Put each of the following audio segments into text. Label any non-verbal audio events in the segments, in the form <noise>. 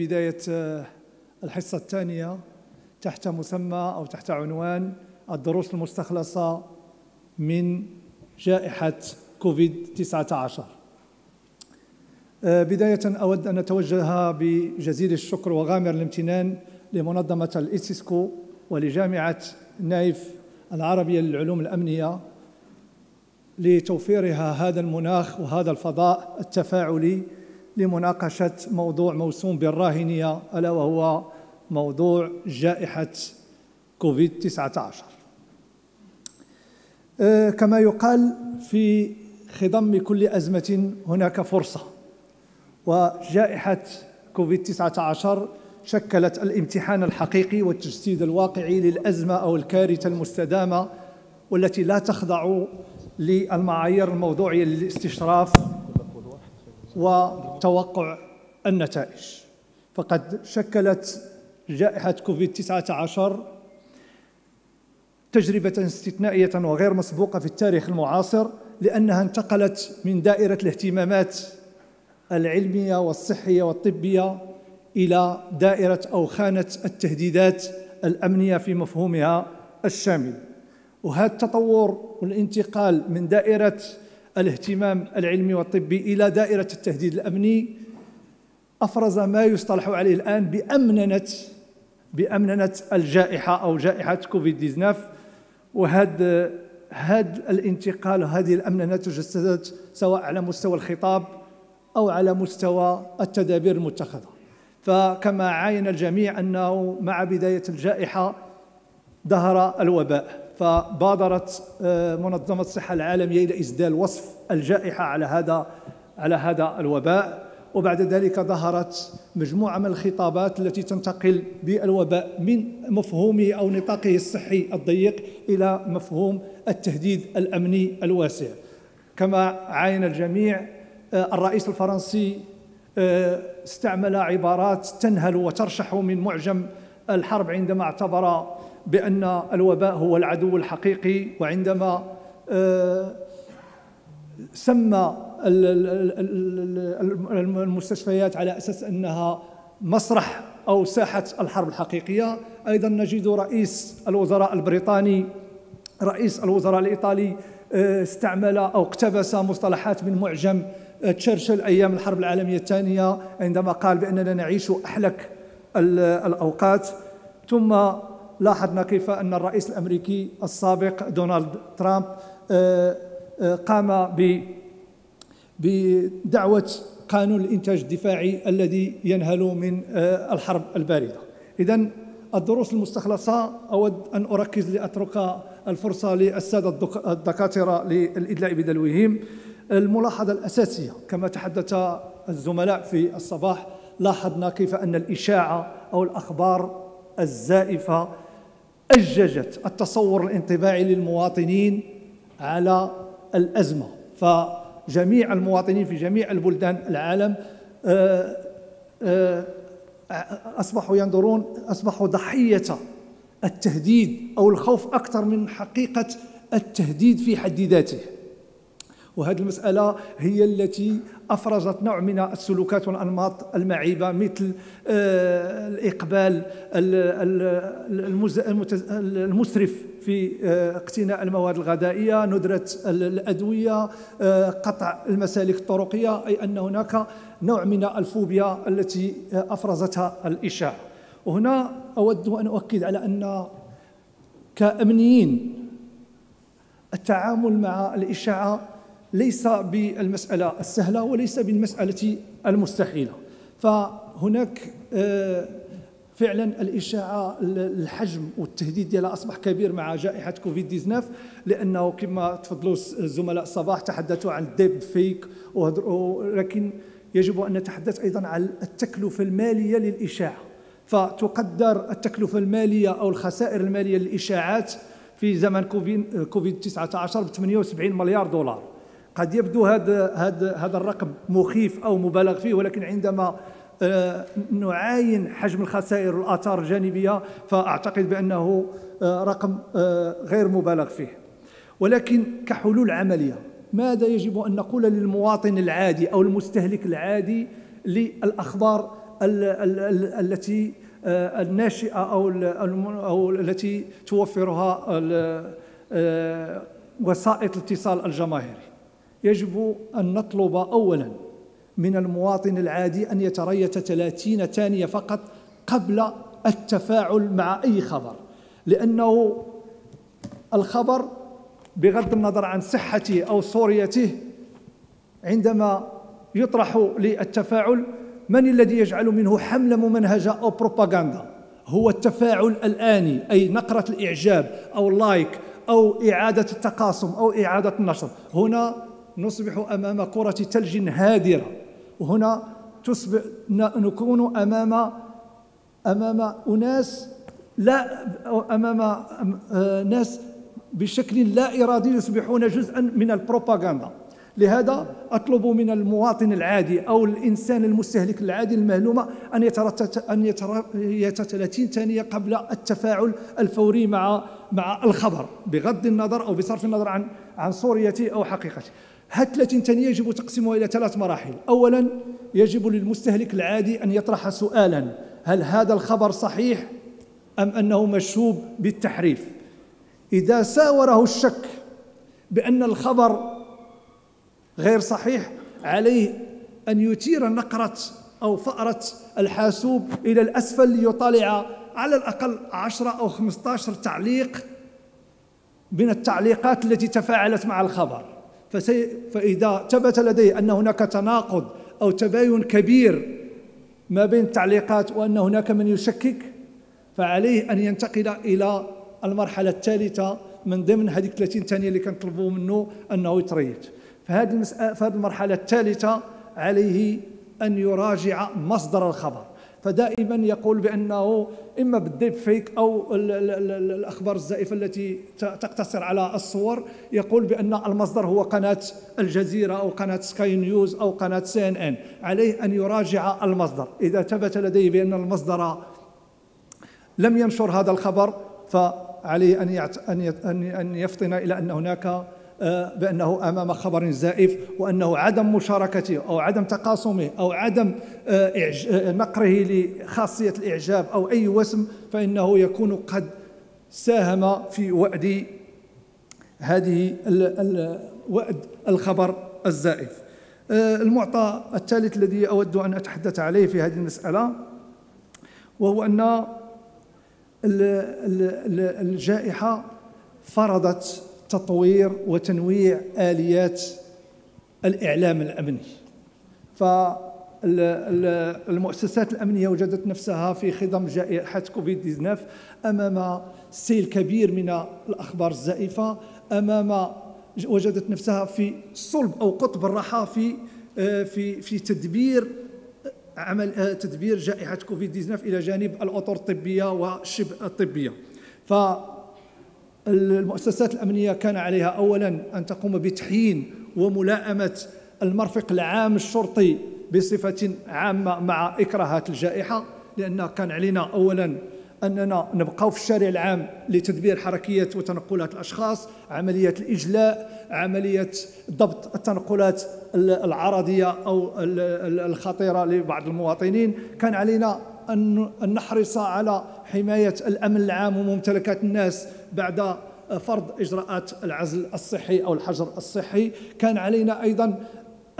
ببداية الحصة الثانية تحت مسمى أو تحت عنوان الدروس المستخلصة من جائحة كوفيد 19 بداية أود أن أتوجه بجزيل الشكر وغامر الامتنان لمنظمة الإسيسكو ولجامعة نايف العربية للعلوم الأمنية لتوفيرها هذا المناخ وهذا الفضاء التفاعلي لمناقشة موضوع موسوم بالراهنية ألا وهو موضوع جائحة كوفيد 19 أه، كما يقال في خضم كل أزمة هناك فرصة وجائحة كوفيد 19 شكلت الامتحان الحقيقي والتجسيد الواقعي للأزمة أو الكارثة المستدامة والتي لا تخضع للمعايير الموضوعية للاستشراف وتوقع النتائج. فقد شكلت جائحة كوفيد 19 تجربة استثنائية وغير مسبوقة في التاريخ المعاصر لأنها انتقلت من دائرة الاهتمامات العلمية والصحية والطبية إلى دائرة أو خانة التهديدات الأمنية في مفهومها الشامل. وهذا التطور والانتقال من دائرة الاهتمام العلمي والطبي إلى دائرة التهديد الأمني أفرز ما يصطلح عليه الآن بأمننة بأمننة الجائحة أو جائحة كوفيد 19 وهذا هذا الانتقال وهذه الأمننة تجسدت سواء على مستوى الخطاب أو على مستوى التدابير المتخذة. فكما عاين الجميع أنه مع بداية الجائحة ظهر الوباء. فبادرت آه، منظمة الصحة العالمية إلى إسدال وصف الجائحة على هذا على هذا الوباء. وبعد ذلك ظهرت مجموعة من الخطابات التي تنتقل بالوباء من مفهومه أو نطاقه الصحي الضيق إلى مفهوم التهديد الأمني الواسع. كما عاين الجميع آه، الرئيس الفرنسي آه، استعمل عبارات تنهل وترشح من معجم الحرب عندما اعتبر بأن الوباء هو العدو الحقيقي وعندما آه، سمى المستشفيات على أساس أنها مسرح أو ساحة الحرب الحقيقية. أيضا نجد رئيس الوزراء البريطاني رئيس الوزراء الإيطالي آه، استعمل أو اقتبس مصطلحات من معجم تشرشل أيام الحرب العالمية الثانية عندما قال بأننا نعيش أحلك الأوقات. ثم لاحظنا كيف أن الرئيس الأمريكي السابق دونالد ترامب آه، آه، قام بدعوة قانون الإنتاج الدفاعي الذي ينهل من آه، الحرب الباردة. إذا الدروس المستخلصة أود أن أركز لأترك الفرصة للسادة الدكاترة للإدلاء بدلوهم. الملاحظة الأساسية كما تحدث الزملاء في الصباح لاحظنا كيف أن الإشاعة أو الأخبار الزائفة أججت التصور الانطباعي للمواطنين على الأزمة. فجميع المواطنين في جميع البلدان العالم آه، آه، أصبحوا ينظرون أصبحوا ضحية التهديد أو الخوف أكثر من حقيقة التهديد في حد ذاته. وهذه المسألة هي التي أفرزت نوع من السلوكات والأنماط المعيبة مثل آه، الإقبال المسرف في آه، اقتناء المواد الغذائية ندرة الأدوية آه، قطع المسالك الطرقية أي أن هناك نوع من الفوبيا التي أفرزتها الإشاعة وهنا أود أن أؤكد على أن كأمنيين التعامل مع الإشاعة ليس بالمسألة السهلة وليس بالمسألة المستحيلة. فهناك آه، فعلا الإشاعة الحجم والتهديد ديالها أصبح كبير مع جائحة كوفيد 19 لأنه كما تفضلوا الزملاء الصباح تحدثوا عن الديب فيك ولكن يجب أن نتحدث أيضا عن التكلفة المالية للإشاعة. فتقدر التكلفة المالية أو الخسائر المالية للإشاعات في زمن كوفيد 19 ب 78 مليار دولار. قد يبدو هذا هذا هذا الرقم مخيف أو مبالغ فيه ولكن عندما آه، نعاين حجم الخسائر والاثار الجانبية فأعتقد بأنه آه، رقم آه، غير مبالغ فيه. ولكن كحلول عملية ماذا يجب أن نقول للمواطن العادي أو المستهلك العادي للأخبار التي الناشئة أو أو التي توفرها وسائط الاتصال الجماهيري؟ يجب أن نطلب اولا من المواطن العادي أن يتريث 30 ثانية فقط قبل التفاعل مع أي خبر لأنه الخبر بغض النظر عن صحته أو صوريته عندما يطرح للتفاعل من الذي يجعل منه حملة ممنهجة أو بروباغندا هو التفاعل الآني أي نقرة الإعجاب أو لايك أو إعادة التقاسم أو إعادة النشر. هنا نصبح أمام كرة ثلج هادرة. وهنا تصبح نكون أمام أمام أناس لا أمام آه، ناس بشكل لا إرادي يصبحون جزءا من البروباغندا. لهذا أطلب من المواطن العادي أو الإنسان المستهلك العادي المهلومة أن أن يتريث 30 ثانية قبل التفاعل الفوري مع مع الخبر بغض النظر أو بصرف النظر عن عن صوريته أو حقيقته هذه 30 ثانية يجب تقسيمها إلى ثلاث مراحل. أولا يجب للمستهلك العادي أن يطرح سؤالا هل هذا الخبر صحيح أم أنه مشوب بالتحريف؟ إذا ساوره الشك بأن الخبر غير صحيح عليه أن يثير نقرة أو فأرة الحاسوب إلى الأسفل ليطالع على الأقل 10 أو 15 تعليق من التعليقات التي تفاعلت مع الخبر. فإذا ثبت لديه أن هناك تناقض أو تباين كبير ما بين التعليقات وأن هناك من يشكك فعليه أن ينتقل إلى المرحلة الثالثة من ضمن هذه 30 ثانية اللي كنطلبوا منه أنه يتريث فهذه المسألة فهذه المرحلة الثالثة عليه أن يراجع مصدر الخبر. فدائما يقول بأنه إما بالديب فيك أو الأخبار الزائفة التي تقتصر على الصور يقول بأن المصدر هو قناة الجزيرة أو قناة سكاي نيوز أو قناة سي إن إن. عليه أن يراجع المصدر. إذا ثبت لديه بأن المصدر لم ينشر هذا الخبر فعليه أن أن يفطن إلى أن هناك بأنه أمام خبر زائف وأنه عدم مشاركته أو عدم تقاسمه أو عدم آه، آه، نقره لخاصية الإعجاب أو أي وسم فإنه يكون قد ساهم في وأد هذه وأد الخبر الزائف. المعطى الثالث الذي أود أن أتحدث عليه في هذه المسألة وهو أن الجائحة فرضت تطوير وتنويع آليات الإعلام الأمني. فالمؤسسات الأمنية وجدت نفسها في خضم جائحة كوفيد 19 أمام سيل كبير من الأخبار الزائفة أمام وجدت نفسها في صلب أو قطب الرحى في في في تدبير عمل تدبير جائحة كوفيد 19 إلى جانب الأطر الطبية والشبه الطبية. ف المؤسسات الأمنية كان عليها أولا أن تقوم بتحيين وملائمة المرفق العام الشرطي بصفة عامة مع إكراهات الجائحة لأن كان علينا أولا أننا نبقى في الشارع العام لتدبير حركية وتنقلات الأشخاص عملية الإجلاء عملية ضبط التنقلات العرضية أو الخطيرة لبعض المواطنين. كان علينا أن نحرص على حماية الأمن العام وممتلكات الناس بعد فرض إجراءات العزل الصحي أو الحجر الصحي. كان علينا أيضا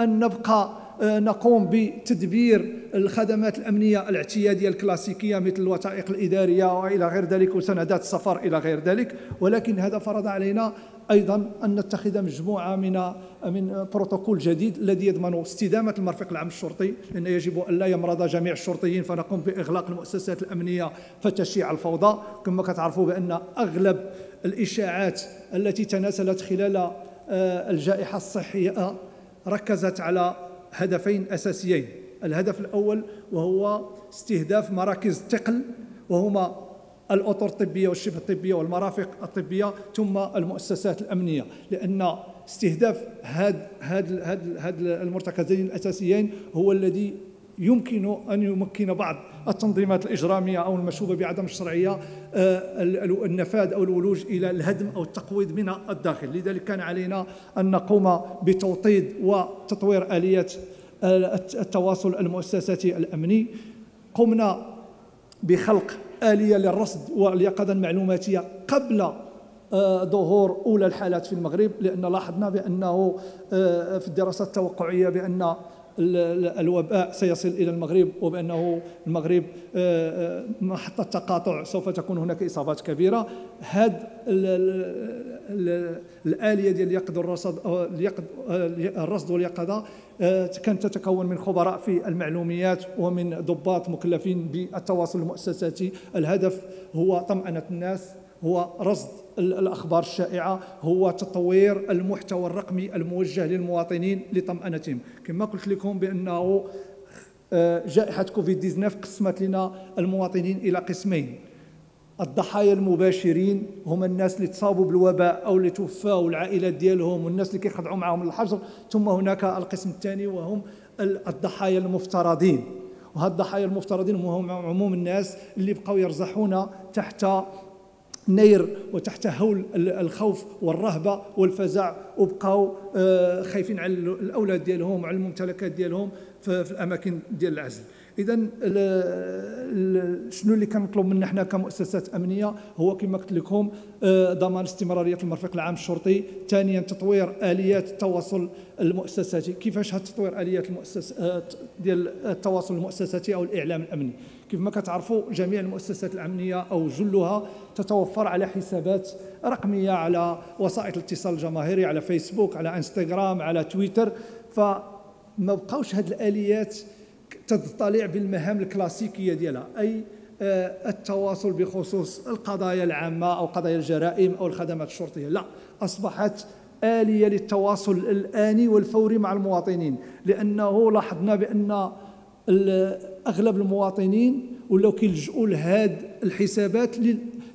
أن نبقى نقوم بتدبير الخدمات الأمنية الاعتيادية الكلاسيكية مثل الوثائق الإدارية وإلى غير ذلك وسندات السفر إلى غير ذلك. ولكن هذا فرض علينا أيضا أن نتخذ مجموعة من من بروتوكول جديد الذي يضمن استدامة المرفق العام الشرطي لأن يجب أن لا يمرض جميع الشرطيين فنقوم بإغلاق المؤسسات الأمنية فتشيع الفوضى. كما كتعرفوا بأن أغلب الإشاعات التي تناسلت خلال آه، الجائحة الصحية ركزت على هدفين أساسيين. الهدف الأول وهو استهداف مراكز الثقل وهما الأطر الطبية والشبه الطبية والمرافق الطبية ثم المؤسسات الأمنية. لأن استهداف هاد هاد هاد المرتكزين الأساسيين هو الذي يمكن أن يمكن بعض التنظيمات الإجرامية أو المشوبة بعدم الشرعية آه، النفاذ أو الولوج إلى الهدم أو التقويض من الداخل. لذلك كان علينا أن نقوم بتوطيد وتطوير آليات التواصل المؤسساتي الأمني. قمنا بخلق آلية للرصد واليقظة المعلوماتية قبل آه، ظهور أولى الحالات في المغرب لأن لاحظنا بأنه آه، في الدراسات التوقعية بأن الوباء سيصل إلى المغرب وبأنه المغرب آه، آه، محطه تقاطع سوف تكون هناك إصابات كبيرة. هذه الآلية ديال اليقظ الرصد الرصد واليقظة آه، كانت تتكون من خبراء في المعلوميات ومن ضباط مكلفين بالتواصل المؤسساتي. الهدف هو طمأنة الناس هو رصد الأخبار الشائعة هو تطوير المحتوى الرقمي الموجه للمواطنين لطمأنتهم. كما قلت لكم بأنه آه، جائحة كوفيد 19 قسمت لنا المواطنين إلى قسمين. الضحايا المباشرين هم الناس اللي تصابوا بالوباء أو اللي توفاوا العائلات ديالهم والناس اللي كيخضعوا معهم الحجر ثم هناك القسم الثاني وهم الضحايا المفترضين. وهاد الضحايا المفترضين هم عموم الناس اللي بقوا يرزحون تحت نير وتحت هول الخوف والرهبة والفزع وبقاو آه، خايفين على الأولاد ديالهم وعلى الممتلكات ديالهم في الأماكن ديال العزل. اذا شنو اللي كنطلب منا حنا كمؤسسات أمنية؟ هو كما قلت لكم آه، ضمان استمرارية المرفق العام الشرطي ثانيا تطوير آليات التواصل المؤسساتي. كيفاش هذا تطوير آليات المؤسسات آه، ديال التواصل المؤسساتي أو الإعلام الأمني؟ كيف ما كتعرفوا جميع المؤسسات الأمنية أو جلها تتوفر على حسابات رقمية على وسائط الاتصال الجماهيري على فيسبوك على إنستغرام على تويتر. فما بقاوش هذه الآليات تطلع بالمهام الكلاسيكية ديالها أي آه، التواصل بخصوص القضايا العامة أو قضايا الجرائم أو الخدمات الشرطية. لا أصبحت آلية للتواصل الآني والفوري مع المواطنين لأنه لاحظنا بأن أغلب المواطنين ولاو كيلجؤوا لهاد الحسابات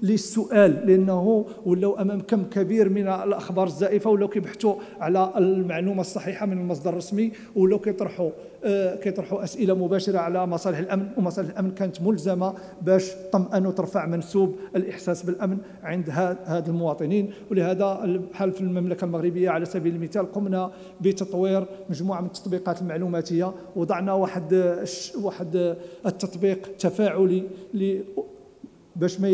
للسؤال لأنه ولاو أمام كم كبير من الأخبار الزائفة ولاو كيبحثوا على المعلومة الصحيحة من المصدر الرسمي ولاو كيطرحوا آه كيطرحوا أسئلة مباشرة على مصالح الأمن ومصالح الأمن كانت ملزمة باش تطمئن وترفع منسوب الإحساس بالأمن عند هاد المواطنين. ولهذا بحال في المملكة المغربية على سبيل المثال قمنا بتطوير مجموعة من التطبيقات المعلوماتية وضعنا واحد واحد التطبيق تفاعلي باش ما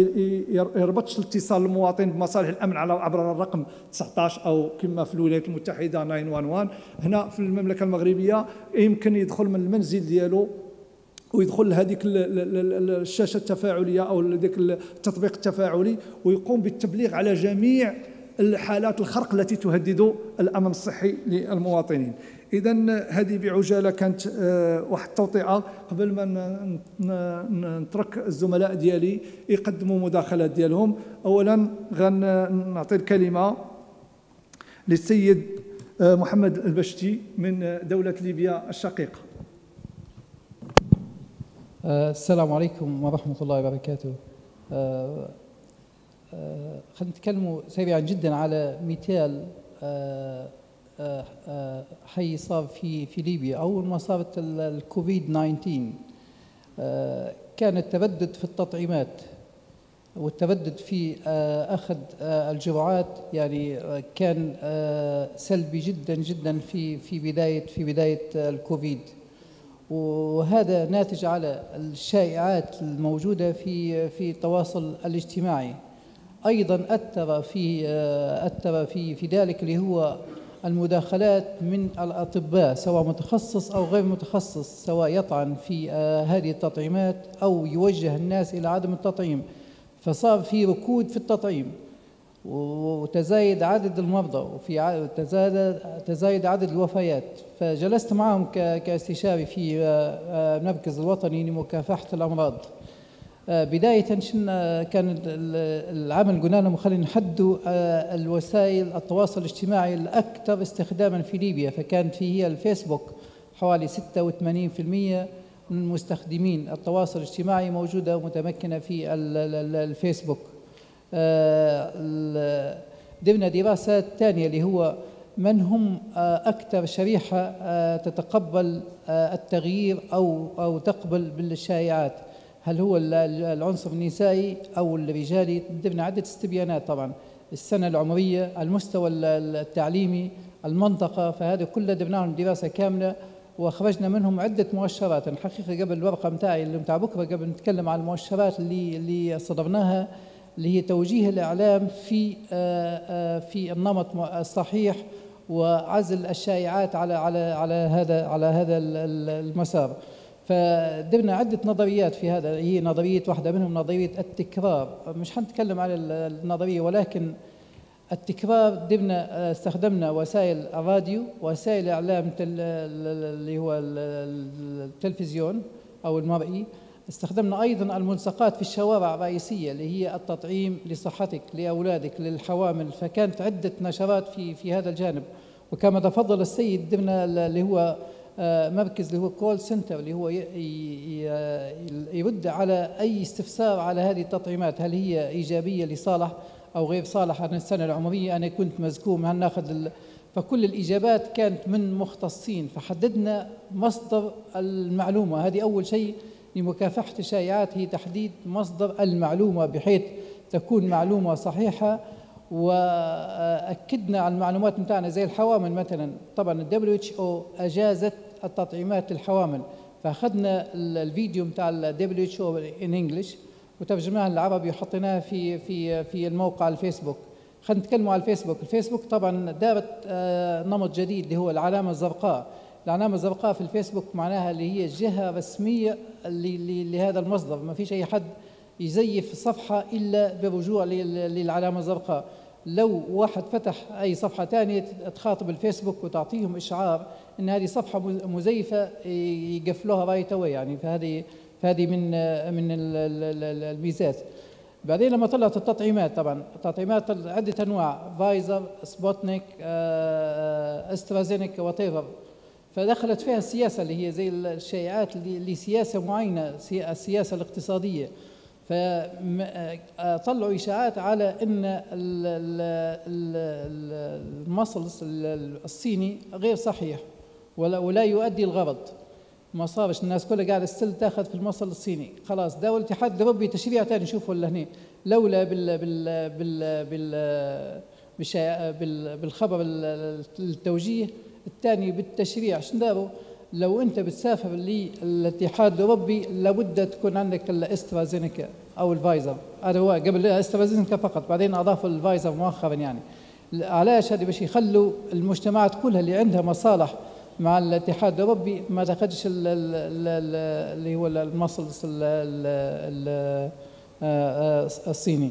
يربطش الاتصال المواطن بمصالح الأمن على عبر الرقم 19 أو كما في الولايات المتحدة 911 هنا في المملكة المغربية يمكن يدخل من المنزل ديالو ويدخل لهذيك الشاشة التفاعلية أو ذاك التطبيق التفاعلي ويقوم بالتبليغ على جميع الحالات الخرق التي تهدد الأمن الصحي للمواطنين. اذا هذه بعجالة كانت آه، واحد التوطئه قبل ما نترك الزملاء ديالي يقدموا مداخلات ديالهم. اولا غنعطي الكلمة للسيد آه، محمد البشتي من دولة ليبيا الشقيقه آه، السلام عليكم ورحمة الله وبركاته. خلينا نتكلموا سريعا جدا على مثال حي صار في في ليبيا. أول ما صارت الكوفيد 19 آه، كان التردد في التطعيمات والتردد في آه، أخذ آه، الجرعات. يعني كان سلبي جدا جدا في في بداية في بداية الكوفيد. وهذا ناتج على الشائعات الموجودة في في التواصل الاجتماعي. أيضا أثر في أثر في في ذلك اللي هو المداخلات من الأطباء سواء متخصص أو غير متخصص سواء يطعن في آه، هذه التطعيمات أو يوجه الناس إلى عدم التطعيم. فصار في ركود في التطعيم وتزايد عدد المرضى وفي تزايد عدد الوفيات. فجلست معهم كاستشاري في المركز آه، آه، الوطني لمكافحة الأمراض. آه، بداية شنا كان العمل قلنا لهم خلينا نحدوا آه، الوسائل التواصل الاجتماعي الأكثر استخداما في ليبيا. فكانت في هي الفيسبوك حوالي 86% من المستخدمين التواصل الاجتماعي موجودة ومتمكنة في الفيسبوك. آه، ضمن دراسات ثانية اللي هو من هم أكثر شريحة تتقبل التغيير أو أو تقبل بالشائعات. هل هو العنصر النسائي أو الرجالي؟ درنا عدة استبيانات طبعا. السنة العمرية المستوى التعليمي المنطقة فهذا كله درنا لهم دراسة كاملة وخرجنا منهم عدة مؤشرات. الحقيقة قبل الورقة متاعي اللي متاع بكرة قبل نتكلم عن المؤشرات اللي اللي صدرناها اللي هي توجيه الإعلام في في النمط الصحيح وعزل الشائعات على على على هذا على هذا المسار. فدرنا عدة نظريات في هذا. هي نظرية واحدة منهم نظرية التكرار. مش حنتكلم على النظرية ولكن التكرار درنا استخدمنا وسائل الراديو وسائل الإعلام اللي هو التلفزيون أو المرئي. استخدمنا أيضا الملصقات في الشوارع الرئيسية اللي هي التطعيم لصحتك لأولادك للحوامل. فكانت عدة نشرات في في هذا الجانب. وكما تفضل السيد درنا اللي هو آه، مركز اللي هو كول سنتر اللي هو يرد على أي استفسار على هذه التطعيمات. هل هي إيجابية لصالح أو غير صالح؟ عن السنة العمرية أنا كنت مزكوم هل ناخذ فكل الإجابات كانت من مختصين فحددنا مصدر المعلومة. هذه أول شيء لمكافحة الشائعات هي تحديد مصدر المعلومة بحيث تكون معلومة صحيحة. وأكدنا على المعلومات بتاعنا زي الحوامل مثلا. طبعا ال WHO أجازت التطعيمات للحوامل فأخذنا الفيديو بتاع الدبليو إتش أو ان انجلش وترجمناه للعربي وحطيناه في في في الموقع الفيسبوك. خلينا نتكلم على الفيسبوك. الفيسبوك طبعا دارت آه، نمط جديد اللي هو العلامة الزرقاء. العلامة الزرقاء في الفيسبوك معناها اللي هي جهة رسمية لهذا المصدر. ما فيش أي حد يزيف صفحة إلا برجوع للعلامة الزرقاء. لو واحد فتح أي صفحة ثانية تخاطب الفيسبوك وتعطيهم إشعار إن هذه صفحة مزيفة يقفلوها right away يعني. فهذه فهذه من من الميزات. بعدين لما طلعت التطعيمات طبعا التطعيمات عدة أنواع. فايزر سبوتنيك استرازينيكا what فدخلت فيها السياسة اللي هي زي الشائعات لسياسة معينة السياسة الاقتصادية. فطلعوا إشاعات على إن المصل الصيني غير صحيح ولا ولا يؤدي الغرض. ما صارش الناس كلها قاعدة still تأخذ في المصل الصيني. خلاص دول الاتحاد الاوروبي تشريع ثاني شوفوا ولا هنا لولا بال بال بال بال بالخبر التوجيه الثاني بالتشريع. شنو داروا لو انت بتسافر للاتحاد الاوروبي لابد تكون عندك الاسترازينيكا أو الفايزر هذا هو قبل استرازينيكا فقط بعدين أضافوا الفايزر مؤخرا يعني. علاش هذه باش يخلوا المجتمعات كلها اللي عندها مصالح مع الاتحاد الاوروبي ما تاخذش اللي هو المصل الصيني.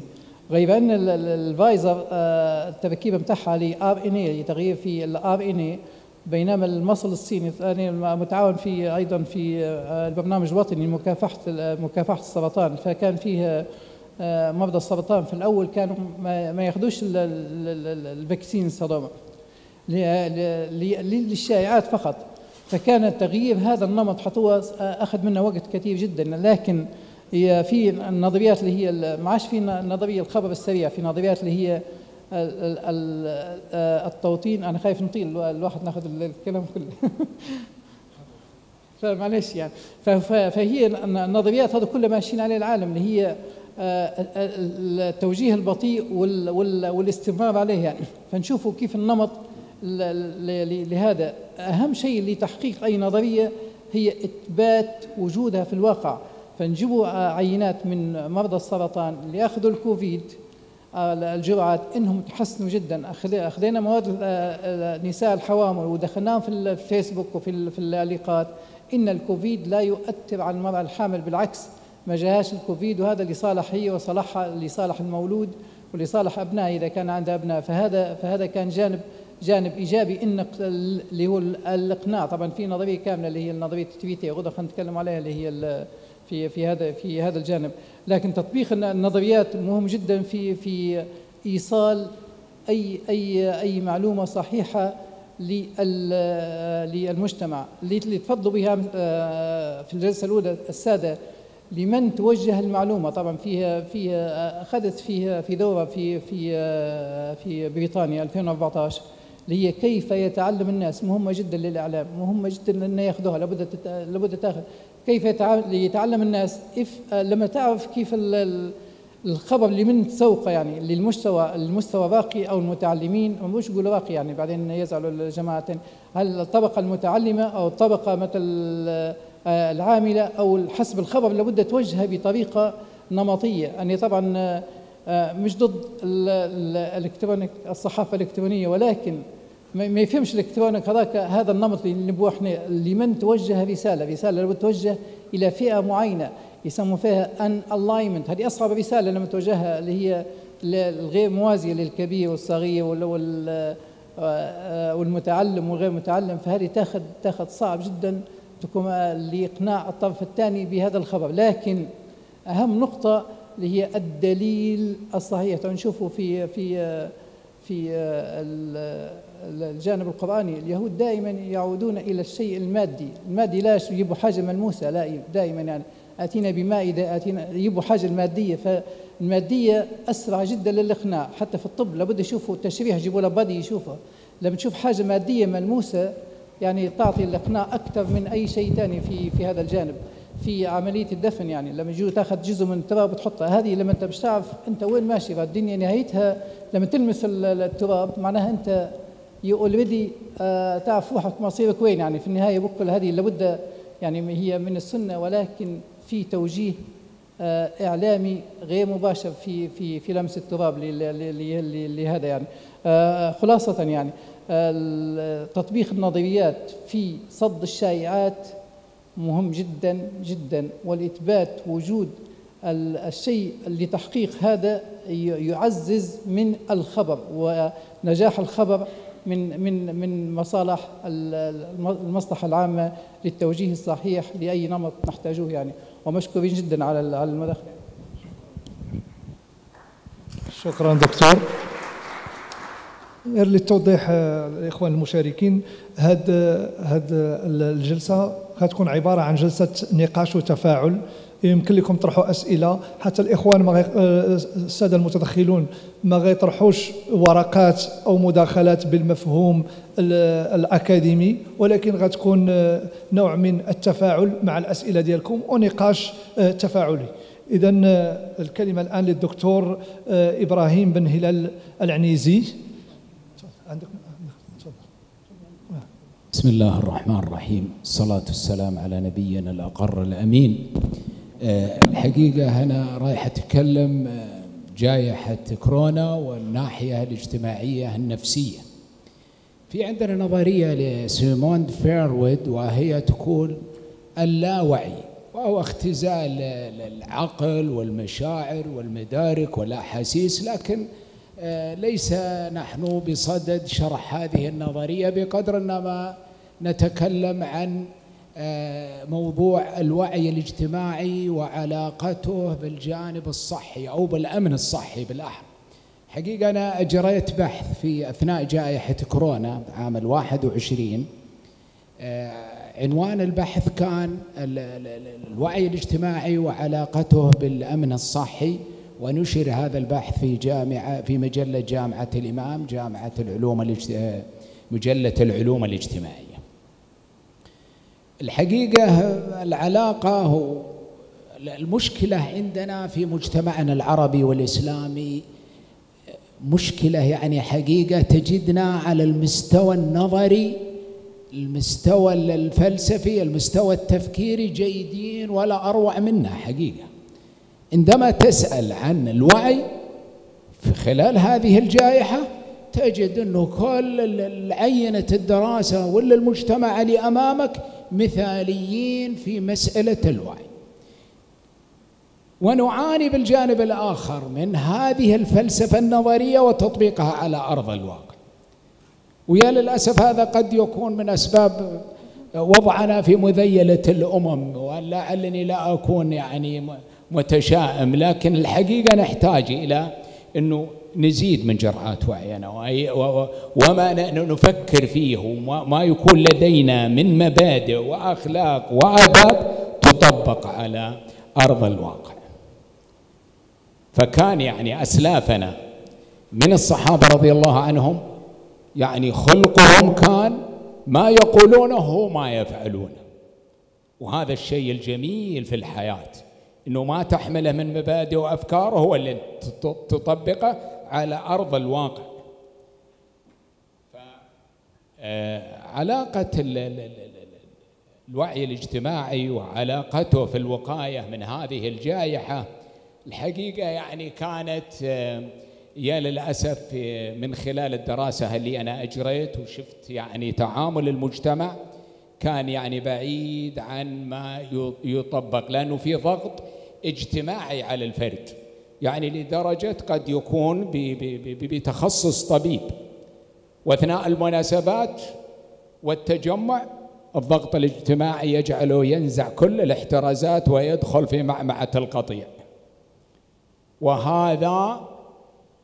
غير أن الفايزر آه، التركيبة بتاعها ل RNA تغيير في ال RNA بينما المصل الصيني أنا متعاون في أيضا في آه، البرنامج الوطني لمكافحة مكافحة السرطان. فكان فيه آه، مرضى السرطان. في الأول كانوا ما ياخذوش الفاكسين السرطان للشائعات فقط. فكان تغيير هذا النمط حتى أخذ منا وقت كثير جدا. لكن في النظريات اللي هي ما عادش في نظرية الخبر السريع في نظريات اللي هي التوطين. أنا خايف نطيل الواحد ناخذ الكلام كله. <laughs> فمعلش يعني. فهي النظريات هذا كله ماشيين عليه العالم اللي هي آه، التوجيه البطيء والاستمرار عليه يعني. فنشوفوا كيف النمط لهذا. أهم شيء لتحقيق أي نظرية هي إثبات وجودها في الواقع. فنجيبوا عينات من مرضى السرطان اللي ياخذوا الكوفيد الجرعات إنهم تحسنوا جدا. اخذنا مواد نساء الحوامل ودخلناهم في الفيسبوك وفي في اللقاءات. إن الكوفيد لا يؤثر على المرأة الحامل بالعكس ما جاهاش الكوفيد وهذا لصالح هي وصالحها لصالح المولود ولصالح ابنائها إذا كان عندها أبناء. فهذا فهذا كان جانب جانب إيجابي إن اللي هو الإقناع. طبعا في نظرية كاملة اللي هي نظرية التويتي غدا خلينا نتكلم عليها اللي هي في في هذا في هذا الجانب. لكن تطبيق النظريات مهم جدا في في إيصال أي أي أي معلومة صحيحة للمجتمع. اللي تفضلوا بها آه، في الجلسة الأولى السادة لمن توجه المعلومة. طبعا فيها فيها أخذت فيها في دورة في في آه، في بريطانيا 2014 اللي هي كيف يتعلم الناس. مهمة جدا للإعلام. مهمة جدا ان يأخذوها. لابد لابد تاخذ كيف يتعلم الناس إف لما تعرف كيف الخبر اللي من تسوقه يعني للمستوى المستوى باقي أو المتعلمين مش يقولوا باقي يعني بعدين يزعلوا الجماعه هل الطبقة المتعلمة أو الطبقة مثل آه، العاملة أو حسب الخبر لابد توجهها بطريقة نمطية. يعني طبعا آه، مش ضد ال electronic الصحافة الإلكترونية ولكن ما يفهمش ال electronic هذاك هذا النمط اللي نبغى إحنا لمن توجه رسالة. رسالة لابد توجه إلى فئة معينة يسموا فيها unalignment هذه أصعب رسالة لما توجهها اللي هي الغير موازية للكبير والصغير والمتعلم والغير متعلم. فهذه تاخذ تاخذ صعب جدا تكون لإقناع الطرف الثاني بهذا الخبر. لكن أهم نقطة اللي هي الدليل الصحيح. نشوفه في في في الجانب القرآني. اليهود دائما يعودون إلى الشيء المادي. المادي لا يجيبوا حاجة ملموسة لا دائما يعني آتينا بمائدة آتينا يجيبوا حاجة المادية. فالمادية أسرع جدا للإقناع. حتى في الطب لابد يشوفوا التشريح يجيبوا له بدي يشوفه. لما تشوف حاجة مادية ملموسة يعني تعطي الإقناع أكثر من أي شيء ثاني في في هذا الجانب. في عملية الدفن يعني لما يجوا تأخذ جزء من التراب وتحطها هذه لما أنت مش تعرف أنت وين ماشي الدنيا نهايتها لما تلمس التراب معناها أنت you already آه تعرف روحك مصيرك وين؟ يعني في النهاية بكل هذه لابد يعني هي من السنة ولكن في توجيه آه إعلامي غير مباشر في في في لمس التراب لهذا يعني. آه خلاصة يعني تطبيق النظريات في صد الشائعات مهم جدا جدا والإثبات وجود الشيء لتحقيق هذا يعزز من الخبر ونجاح الخبر من من من مصالح المصلحة العامة للتوجيه الصحيح لأي نمط نحتاجه يعني. ومشكورين جدا على على المداخله شكرا دكتور. غير للتوضيح الإخوان المشاركين هاد هاد الجلسة غتكون عبارة عن جلسة نقاش وتفاعل. يمكن لكم تطرحوا أسئلة. حتى الإخوان ما السادة المتدخلون ما غيطرحوش ورقات أو مداخلات بالمفهوم الأكاديمي ولكن غتكون نوع من التفاعل مع الأسئلة ديالكم ونقاش تفاعلي. اذا الكلمة الآن للدكتور إبراهيم بن هلال العنيزي. عندك بسم الله الرحمن الرحيم. الصلاة والسلام على نبينا الأقر الأمين. آه، الحقيقة أنا رايح أتكلم آه، جائحة كورونا والناحية الاجتماعية النفسية. في عندنا نظرية لسيمون فيرود وهي تقول اللاوعي وهو اختزال العقل والمشاعر والمدارك والأحاسيس. لكن آه، ليس نحن بصدد شرح هذه النظرية بقدر إنما نتكلم عن آه، موضوع الوعي الاجتماعي وعلاقته بالجانب الصحي أو بالأمن الصحي بالاحرى. حقيقة أنا اجريت بحث في أثناء جائحة كورونا عام ال 21 آه، عنوان البحث كان الوعي الاجتماعي وعلاقته بالأمن الصحي ونشر هذا البحث في جامعة في مجلة جامعة الإمام جامعة العلوم مجلة العلوم الاجتماعية الحقيقة العلاقة المشكلة عندنا في مجتمعنا العربي والإسلامي. مشكلة يعني حقيقة تجدنا على المستوى النظري المستوى الفلسفي المستوى التفكيري جيدين ولا أروع منا حقيقة. عندما تسأل عن الوعي في خلال هذه الجائحة تجد أنه كل عينة الدراسة ولا المجتمع اللي أمامك مثاليين في مسألة الوعي. ونعاني بالجانب الآخر من هذه الفلسفة النظرية وتطبيقها على أرض الواقع. ويا للأسف هذا قد يكون من أسباب وضعنا في مذيلة الأمم ولعلني لا أكون يعني متشائم لكن الحقيقة نحتاج إلى أنه نزيد من جرعات وعينا. وما نفكر فيه. وما يكون لدينا من مبادئ وأخلاق وآداب تطبق على أرض الواقع. فكان يعني أسلافنا من الصحابة رضي الله عنهم يعني خلقهم كان ما يقولونه ما يفعلونه. وهذا الشيء الجميل في الحياة. إنه ما تحمله من مبادئ وافكار هو اللي تطبقه على أرض الواقع. آه، علاقة الوعي الاجتماعي وعلاقته في الوقاية من هذه الجائحة الحقيقة يعني كانت آه، يا للأسف من خلال الدراسة اللي أنا أجريت وشفت يعني تعامل المجتمع كان يعني بعيد عن ما يطبق لأنه في ضغط اجتماعي على الفرد. يعني لدرجة قد يكون بتخصص طبيب. وأثناء المناسبات والتجمع الضغط الاجتماعي يجعله ينزع كل الاحترازات ويدخل في معمعة القطيع. وهذا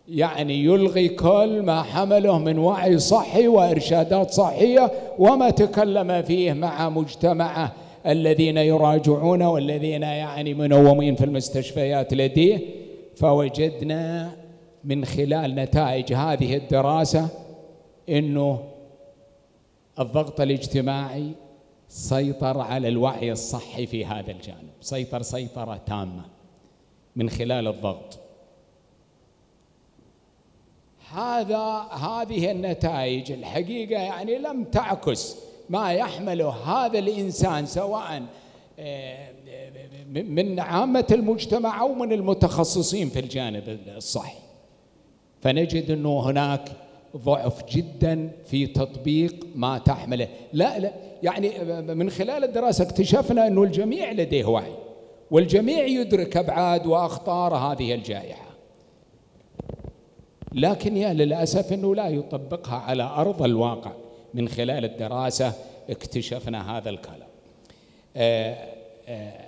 يعني يلغي كل ما حمله من وعي صحي وإرشادات صحية وما تكلم فيه مع مجتمعه الذين يراجعون والذين يعني منومين في المستشفيات لديه. فوجدنا من خلال نتائج هذه الدراسة إنه الضغط الاجتماعي سيطر على الوعي الصحي في هذا الجانب. سيطر سيطرة تامة من خلال الضغط. هذا هذه النتائج الحقيقة يعني لم تعكس ما يحمله هذا الإنسان سواء آه، من عامة المجتمع أو من المتخصصين في الجانب الصحي. فنجد أنه هناك ضعف جدا في تطبيق ما تحمله. لا لا يعني من خلال الدراسة اكتشفنا أنه الجميع لديه وعي والجميع يدرك أبعاد وأخطار هذه الجائحة. لكن يا للأسف إنه لا يطبقها على أرض الواقع. من خلال الدراسة اكتشفنا هذا الكلام. آه، آه،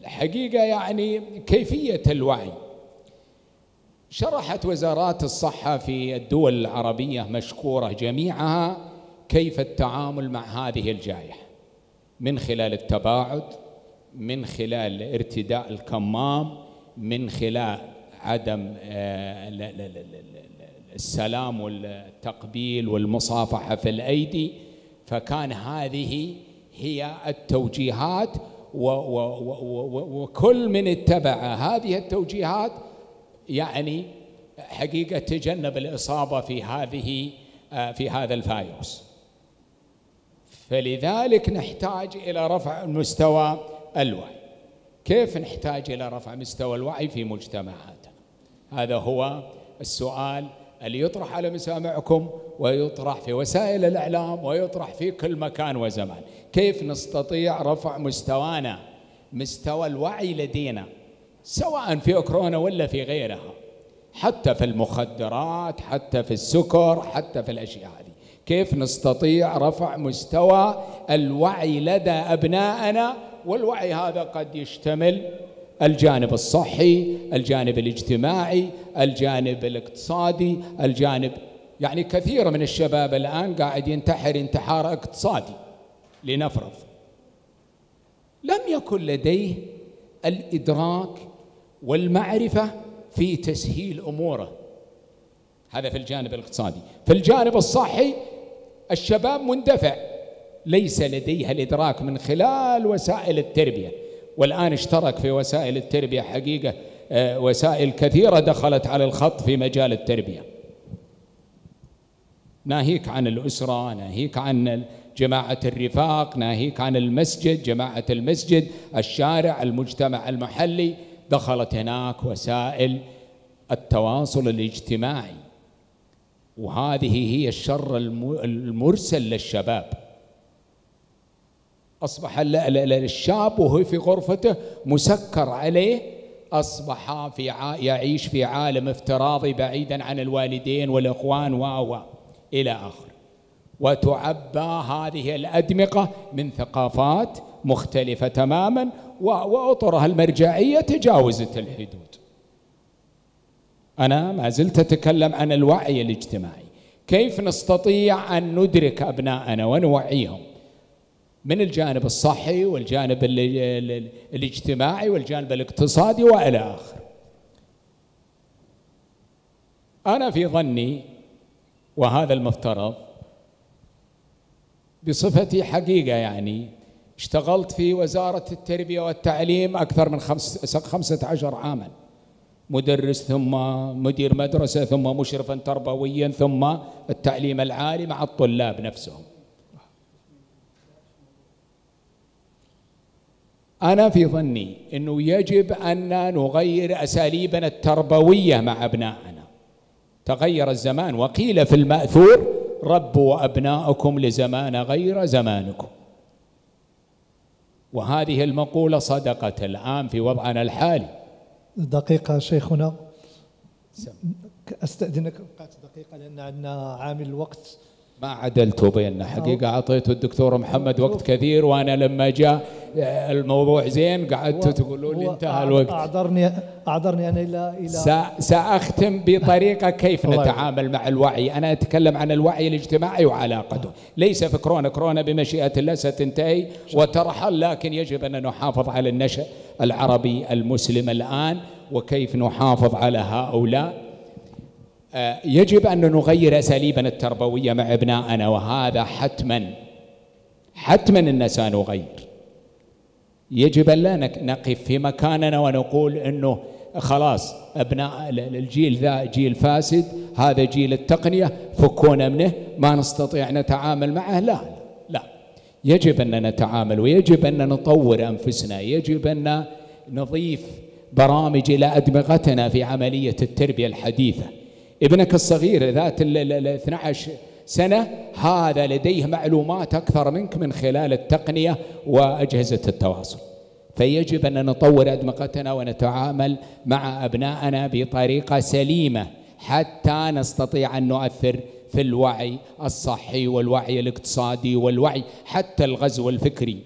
الحقيقة يعني كيفية الوعي. شرحت وزارات الصحة في الدول العربية مشكورة جميعها كيف التعامل مع هذه الجائحة. من خلال التباعد من خلال ارتداء الكمام من خلال عدم آه، السلام والتقبيل والمصافحة في الأيدي. فكان هذه هي التوجيهات وكل من اتبع هذه التوجيهات يعني حقيقة تجنب الإصابة في هذه آه، في هذا الفيروس. فلذلك نحتاج إلى رفع مستوى الوعي. كيف نحتاج إلى رفع مستوى الوعي في مجتمعاتنا هذا هو السؤال اللي يطرح على مسامعكم ويطرح في وسائل الإعلام ويطرح في كل مكان وزمان. كيف نستطيع رفع مستوانا مستوى الوعي لدينا سواء في أوكرونا ولا في غيرها حتى في المخدرات حتى في السكر حتى في الأشياء هذه؟ كيف نستطيع رفع مستوى الوعي لدى أبنائنا؟ والوعي هذا قد يشتمل الجانب الصحي الجانب الاجتماعي الجانب الاقتصادي الجانب يعني كثير من الشباب الآن قاعد ينتحر انتحار اقتصادي لنفرض. لم يكن لديه الإدراك والمعرفة في تسهيل أموره. هذا في الجانب الاقتصادي. في الجانب الصحي الشباب مندفع. ليس لديها الإدراك من خلال وسائل التربية. والآن اشترك في وسائل التربية حقيقة آه، وسائل كثيرة دخلت على الخط في مجال التربية. ناهيك عن الأسرة ناهيك عن جماعة الرفاق ناهيك عن المسجد جماعة المسجد الشارع المجتمع المحلي. دخلت هناك وسائل التواصل الاجتماعي وهذه هي الشر المرسل للشباب. أصبح الشاب وهو في غرفته مسكر عليه أصبح في يعيش في عالم افتراضي بعيدا عن الوالدين والإخوان و إلى آخر. وتعبى هذه الأدمقة من ثقافات مختلفة تماما وأطرها المرجعية تجاوزت الحدود. أنا ما زلت أتكلم عن الوعي الاجتماعي. كيف نستطيع أن ندرك أبناءنا ونوعيهم؟ من الجانب الصحي والجانب الاجتماعي والجانب الاقتصادي وإلى اخره. أنا في ظني وهذا المفترض بصفتي حقيقة يعني اشتغلت في وزارة التربية والتعليم أكثر من خمس خمسة عشر عاما مدرس ثم مدير مدرسة ثم مشرفا تربويا ثم التعليم العالي مع الطلاب نفسهم أنا في ظني أنه يجب أن نغير أساليبنا التربوية مع أبنائنا تغير الزمان وقيل في المأثور ربوا أبناءكم لزمان غير زمانكم. وهذه المقولة صدقت الآن في وضعنا الحالي. دقيقة شيخنا. أستأذنك دقيقة لأن عندنا عامل الوقت ما عدلتوا بيننا. حقيقة أعطيته الدكتور محمد وقت كثير وأنا لما جاء الموضوع زين قعدتوا تقولوا لي انتهى الوقت. أعذرني أعذرني أنا إلى إلى سأختم بطريقة كيف نتعامل مع الوعي. أنا أتكلم عن الوعي الاجتماعي وعلاقته. ليس في كورونا. كورونا بمشيئة الله ستنتهي وترحل لكن يجب أن نحافظ على النشأ العربي المسلم الآن وكيف نحافظ على هؤلاء. آه، يجب أن نغير أساليبنا التربوية مع أبنائنا وهذا حتما حتما أن سنغير. يجب أن لا نقف في مكاننا ونقول أنه خلاص أبناء الجيل ذا جيل فاسد هذا جيل التقنية فكونا منه ما نستطيع نتعامل معه لا لا. يجب أن نتعامل ويجب أن نطور أنفسنا يجب أن نضيف برامج إلى أدمغتنا في عملية التربية الحديثة. ابنك الصغير ذات ال 12 سنة هذا لديه معلومات أكثر منك من خلال التقنية وأجهزة التواصل. فيجب أن نطور أدمغتنا ونتعامل مع أبنائنا بطريقة سليمة حتى نستطيع أن نؤثر في الوعي الصحي والوعي الاقتصادي والوعي حتى الغزو الفكري.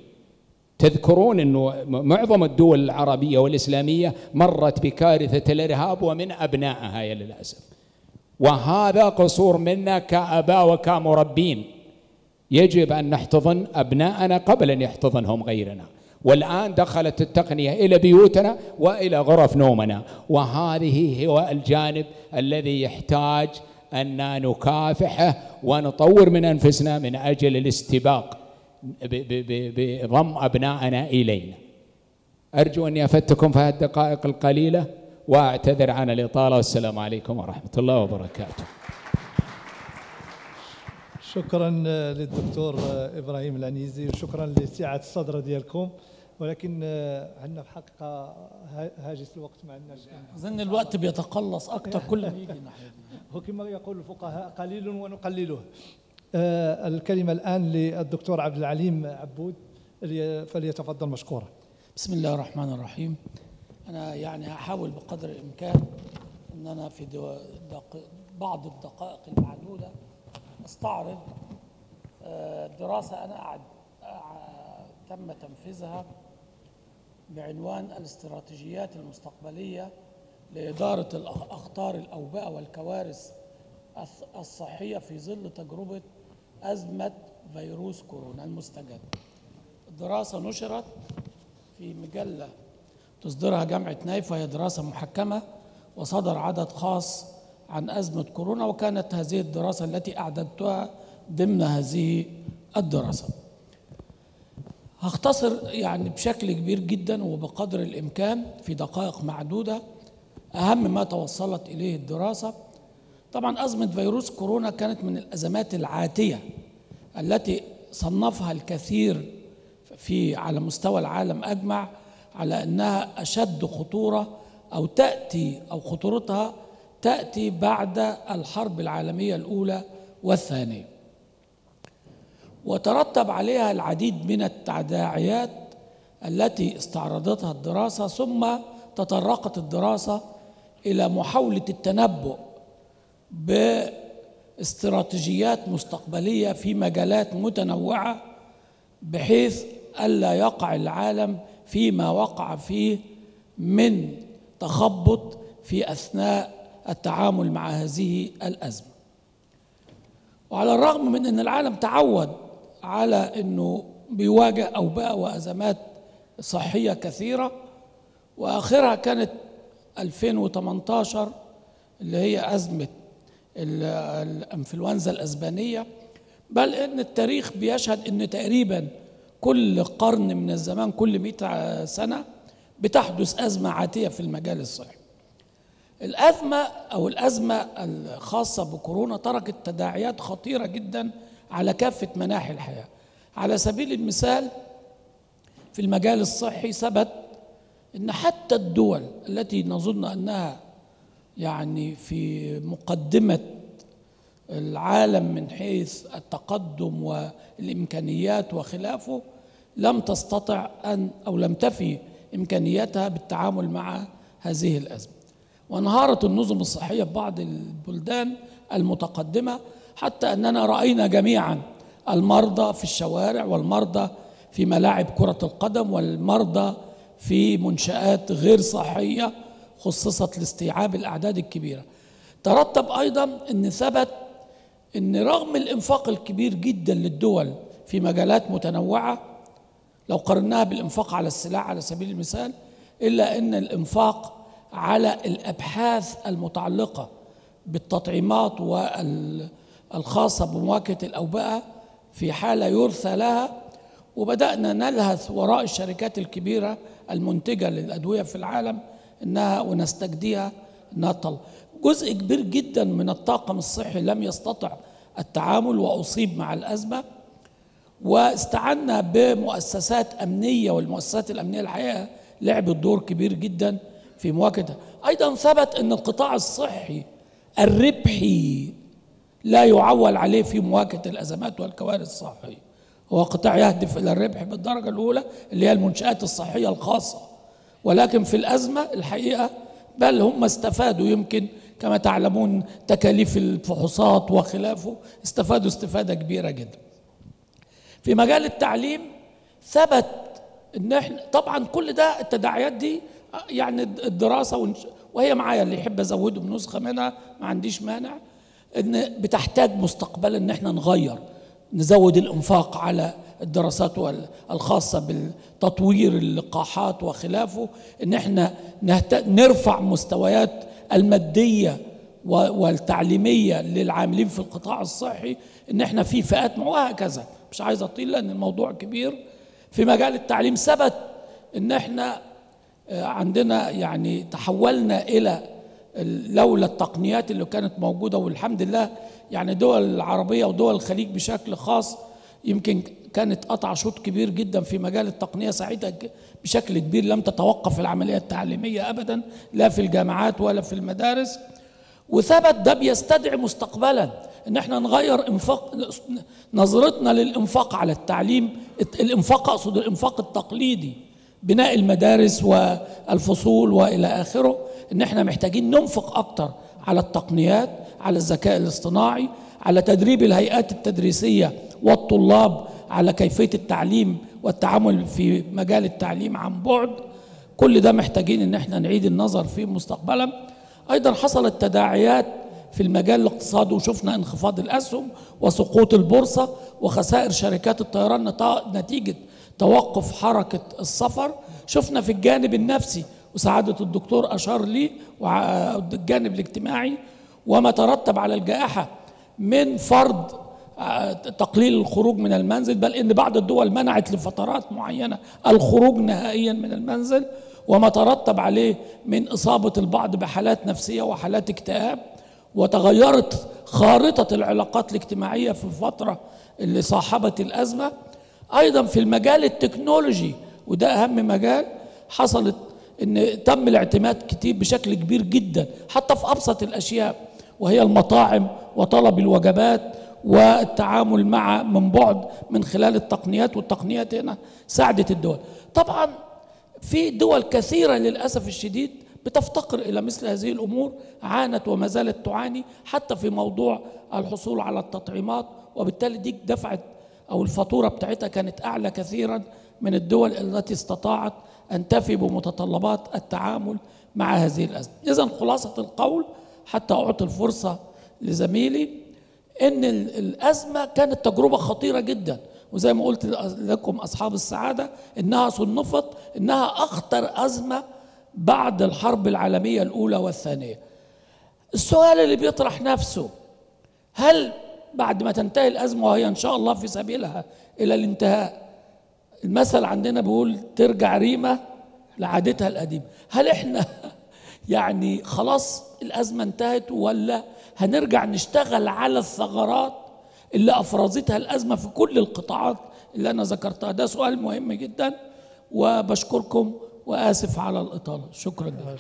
تذكرون أنه معظم الدول العربية والإسلامية مرت بكارثة الإرهاب ومن أبنائها للأسف وهذا قصور منا كآباء وكمربين يجب أن نحتضن أبناءنا قبل أن يحتضنهم غيرنا. والآن دخلت التقنية إلى بيوتنا وإلى غرف نومنا. وهذه هو الجانب الذي يحتاج أن نكافحه ونطور من أنفسنا من أجل الاستباق بضم أبنائنا إلينا. أرجو أني أفتكم في هذه الدقائق القليلة. واعتذر عن الإطالة. والسلام عليكم ورحمة الله وبركاته. شكرا للدكتور إبراهيم العنيزي وشكرا لسعة الصدر ديالكم. ولكن عندنا في الحقيقة هاجس الوقت ما عندناش أظن الوقت بيتقلص أكثر كل ما يجي <laughs> هو كما يقول الفقهاء قليل ونقلله. آه، الكلمة الآن للدكتور عبد العليم عبود فليتفضل مشكورا. بسم الله الرحمن الرحيم. أنا يعني هحاول بقدر الإمكان أن أنا في دق بعض الدقائق المعدودة أستعرض آه، دراسة أنا أعد تم تنفيذها بعنوان الاستراتيجيات المستقبلية لإدارة الأخطار الأوبئة والكوارث الصحية في ظل تجربة أزمة فيروس كورونا المستجد. الدراسة نشرت في مجلة تصدرها جامعة نايف وهي دراسة محكمة وصدر عدد خاص عن أزمة كورونا وكانت هذه الدراسة التي أعددتها ضمن هذه الدراسة. هختصر يعني بشكل كبير جدا وبقدر الإمكان في دقائق معدودة أهم ما توصلت إليه الدراسة. طبعا أزمة فيروس كورونا كانت من الأزمات العاتية التي صنفها الكثير في على مستوى العالم أجمع على أنها أشد خطورة أو تأتي أو خطورتها تأتي بعد الحرب العالمية الأولى والثانية. وترتب عليها العديد من التداعيات التي استعرضتها الدراسة ثم تطرقت الدراسة إلى محاولة التنبؤ باستراتيجيات مستقبلية في مجالات متنوعة بحيث ألا يقع العالم فيما وقع فيه من تخبط في أثناء التعامل مع هذه الأزمة. وعلى الرغم من أن العالم تعود على أنه بيواجه اوبئه وأزمات صحية كثيرة وآخرها كانت 2018 اللي هي أزمة الإنفلونزا الأسبانية بل إن التاريخ بيشهد إن تقريبا كل قرن من الزمان كل 100 سنة بتحدث أزمة عاتية في المجال الصحي. الأزمة أو الأزمة الخاصة بكورونا تركت تداعيات خطيرة جدا على كافة مناحي الحياة. على سبيل المثال في المجال الصحي ثبت إن حتى الدول التي نظن أنها يعني في مقدمة العالم من حيث التقدم والإمكانيات وخلافه لم تستطع أن أو لم تفي إمكانياتها بالتعامل مع هذه الأزمة. وانهارت النظم الصحية في بعض البلدان المتقدمة حتى أننا رأينا جميعا المرضى في الشوارع والمرضى في ملاعب كرة القدم والمرضى في منشآت غير صحية خصصت لاستيعاب الأعداد الكبيرة. ترتب أيضا أن ثبت أن رغم الإنفاق الكبير جدا للدول في مجالات متنوعة لو قارناها بالإنفاق على السلاح على سبيل المثال إلا أن الإنفاق على الأبحاث المتعلقة بالتطعيمات والخاصة بمواجهة الأوبئة في حالة يرثى لها وبدأنا نلهث وراء الشركات الكبيرة المنتجة للأدوية في العالم إنها ونستجديها إنها تطلع جزء كبير جدا من الطاقم الصحي لم يستطع التعامل وأصيب مع الأزمة واستعنا بمؤسسات أمنية والمؤسسات الأمنية الحقيقة لعبت دور كبير جدا في مواجهة أيضا ثبت أن القطاع الصحي الربحي لا يعول عليه في مواجهة الأزمات والكوارث الصحية. هو قطاع يهدف إلى الربح بالدرجة الأولى اللي هي المنشآت الصحية الخاصة. ولكن في الأزمة الحقيقة بل هم استفادوا يمكن كما تعلمون تكاليف الفحوصات وخلافه استفادوا استفادة كبيرة جدا. في مجال التعليم ثبت إن إحنا طبعا كل ده التداعيات دي يعني الدراسة وهي معايا اللي يحب ازوده بنسخة منها ما عنديش مانع إن بتحتاج مستقبلا إن إحنا نغير نزود الإنفاق على الدراسات الخاصة بالتطوير اللقاحات وخلافه إن إحنا نرفع مستويات المادية والتعليمية للعاملين في القطاع الصحي إن إحنا في فئات وهكذا. مش عايز أطيل لأن الموضوع كبير. في مجال التعليم ثبت إن إحنا آه، عندنا يعني تحولنا إلى لولا التقنيات اللي كانت موجودة والحمد لله يعني دول العربية ودول الخليج بشكل خاص يمكن كانت قطع شوط كبير جدا في مجال التقنية ساعتها بشكل كبير لم تتوقف العملية التعليمية أبدا لا في الجامعات ولا في المدارس. وثبت ده بيستدعي مستقبلا إن إحنا نغير إنفاق نظرتنا للإنفاق على التعليم الإنفاق أقصد الإنفاق التقليدي بناء المدارس والفصول وإلى آخره إن إحنا محتاجين ننفق أكتر على التقنيات على الذكاء الاصطناعي على تدريب الهيئات التدريسية والطلاب على كيفية التعليم والتعامل في مجال التعليم عن بعد. كل ده محتاجين إن إحنا نعيد النظر فيه مستقبلا. أيضا حصلت تداعيات في المجال الاقتصادي وشفنا انخفاض الأسهم وسقوط البورصة وخسائر شركات الطيران نتيجة توقف حركة السفر. شفنا في الجانب النفسي وسعادة الدكتور أشار لي والجانب الاجتماعي وما ترتب على الجائحة من فرض تقليل الخروج من المنزل بل إن بعض الدول منعت لفترات معينة الخروج نهائيا من المنزل وما ترتب عليه من إصابة البعض بحالات نفسية وحالات اكتئاب وتغيرت خارطة العلاقات الاجتماعية في الفترة اللي صاحبت الأزمة. أيضا في المجال التكنولوجي وده أهم مجال حصلت إن تم الاعتماد كتير بشكل كبير جدا حتى في أبسط الأشياء وهي المطاعم وطلب الوجبات والتعامل مع من بعد من خلال التقنيات والتقنيات هنا ساعدت الدول. طبعا في دول كثيرة للأسف الشديد بتفتقر إلى مثل هذه الأمور عانت وما زالت تعاني حتى في موضوع الحصول على التطعيمات وبالتالي دي دفعت أو الفاتورة بتاعتها كانت أعلى كثيرا من الدول التي استطاعت أن تفي بمتطلبات التعامل مع هذه الأزمة. إذا خلاصة القول حتى أعطي الفرصة لزميلي إن الأزمة كانت تجربة خطيرة جدا. وزي ما قلت لكم أصحاب السعادة إنها صنفت إنها أخطر أزمة بعد الحرب العالمية الأولى والثانية. السؤال اللي بيطرح نفسه هل بعد ما تنتهي الأزمة وهي إن شاء الله في سبيلها إلى الانتهاء المثل عندنا بيقول ترجع ريمة لعادتها القديمة. هل إحنا <laughs> يعني خلاص الأزمة انتهت ولا هنرجع نشتغل على الثغرات اللي أفرزتها الأزمة في كل القطاعات اللي أنا ذكرتها. ده سؤال مهم جدا وبشكركم وآسف على الإطالة. شكرا. جدا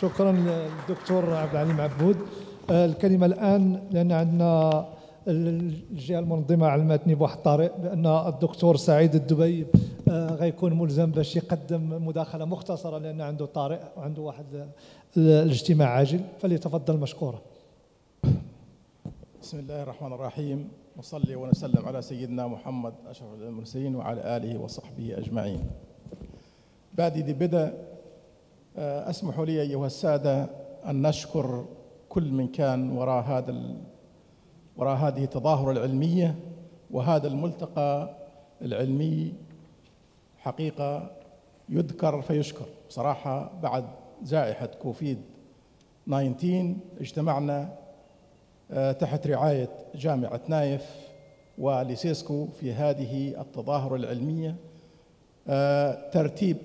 شكرا للدكتور عبد العليم عبود. الكلمة الآن لأن عندنا الجهة المنظمة علمتني بواحد الطريق بأن الدكتور سعيد الدبي آه، غيكون ملزم باش يقدم مداخلة مختصرة لأن عنده طارئ وعنده واحد الاجتماع عاجل. فليتفضل مشكورا. بسم الله الرحمن الرحيم وصلي ونسلم على سيدنا محمد أشرف المرسلين وعلى آله وصحبه أجمعين بعد ذي بدء آه، أسمحوا لي أيها السادة أن نشكر كل من كان وراء هذا وراء هذه التظاهرة العلمية وهذا الملتقى العلمي حقيقة يذكر فيشكر بصراحة بعد جائحة كوفيد 19 اجتمعنا تحت رعاية جامعة نايف وليسيسكو في هذه التظاهرة العلمية. آه، ترتيب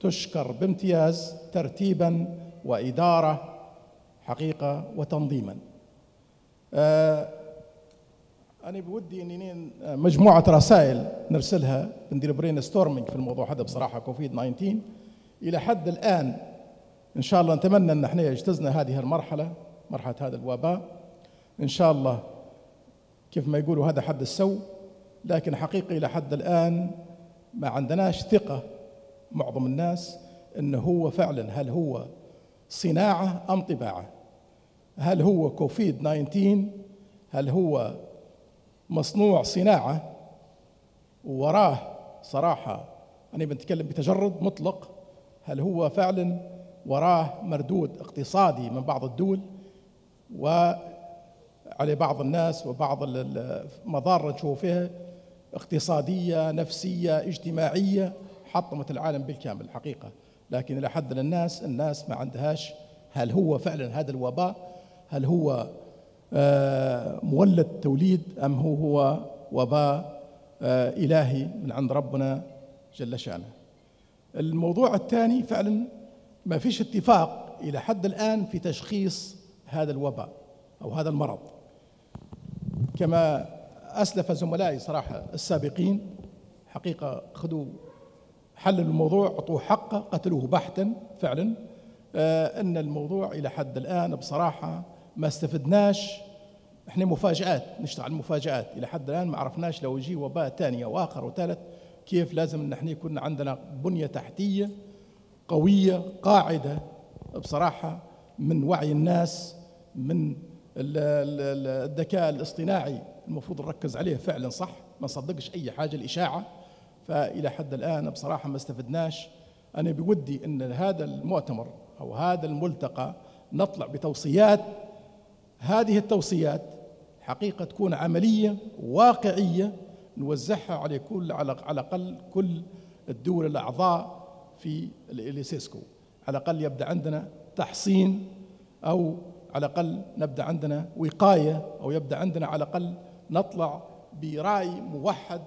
تشكر بامتياز ترتيبا وإدارة حقيقة وتنظيما. آه، أنا بودي أني مجموعة رسائل نرسلها ندير brainstorming في الموضوع هذا بصراحة كوفيد 19 إلى حد الآن إن شاء الله نتمنى أن إحنا اجتزنا هذه المرحلة مرحلة هذا الوباء. إن شاء الله كيف ما يقولوا هذا حد السو لكن حقيقة إلى حد الآن ما عندناش ثقة معظم الناس أنه هو فعلا هل هو صناعة أم طبيعة؟ هل هو كوفيد 19 هل هو مصنوع صناعة؟ وراه صراحة أنا بنتكلم بتجرد مطلق هل هو فعلا؟ وراه مردود اقتصادي من بعض الدول وعلى بعض الناس وبعض المضار نشوفها اقتصادية نفسية اجتماعية حطمت العالم بالكامل الحقيقة. لكن إلى حد الناس الناس ما عندهاش هل هو فعلا هذا الوباء؟ هل هو آه، مولد توليد؟ أم هو هو وباء آه، إلهي من عند ربنا جل شأنه؟ الموضوع الثاني فعلا ما فيش اتفاق إلى حد الآن في تشخيص هذا الوباء أو هذا المرض. كما أسلف زملائي صراحة السابقين حقيقة خذوا حللوا الموضوع أعطوه حقه قتلوه بحتا فعلا. آه أن الموضوع إلى حد الآن بصراحة ما استفدناش. إحنا مفاجآت نشتغل مفاجآت إلى حد الآن ما عرفناش لو يجي وباء ثاني أو آخر وثالث كيف لازم ان إحنا يكون عندنا بنية تحتية قوية قاعدة بصراحة من وعي الناس من الذكاء الاصطناعي المفروض نركز عليه فعلا صح؟ ما نصدقش أي حاجة الإشاعة. فإلى حد الآن بصراحة ما استفدناش. أنا بودي أن هذا المؤتمر أو هذا الملتقى نطلع بتوصيات. هذه التوصيات حقيقة تكون عملية واقعية نوزعها على كل على الأقل كل الدول الأعضاء في الإليسيسكو على الأقل يبدأ عندنا تحصين أو على الأقل نبدأ عندنا وقاية أو يبدأ عندنا على الأقل نطلع برأي موحد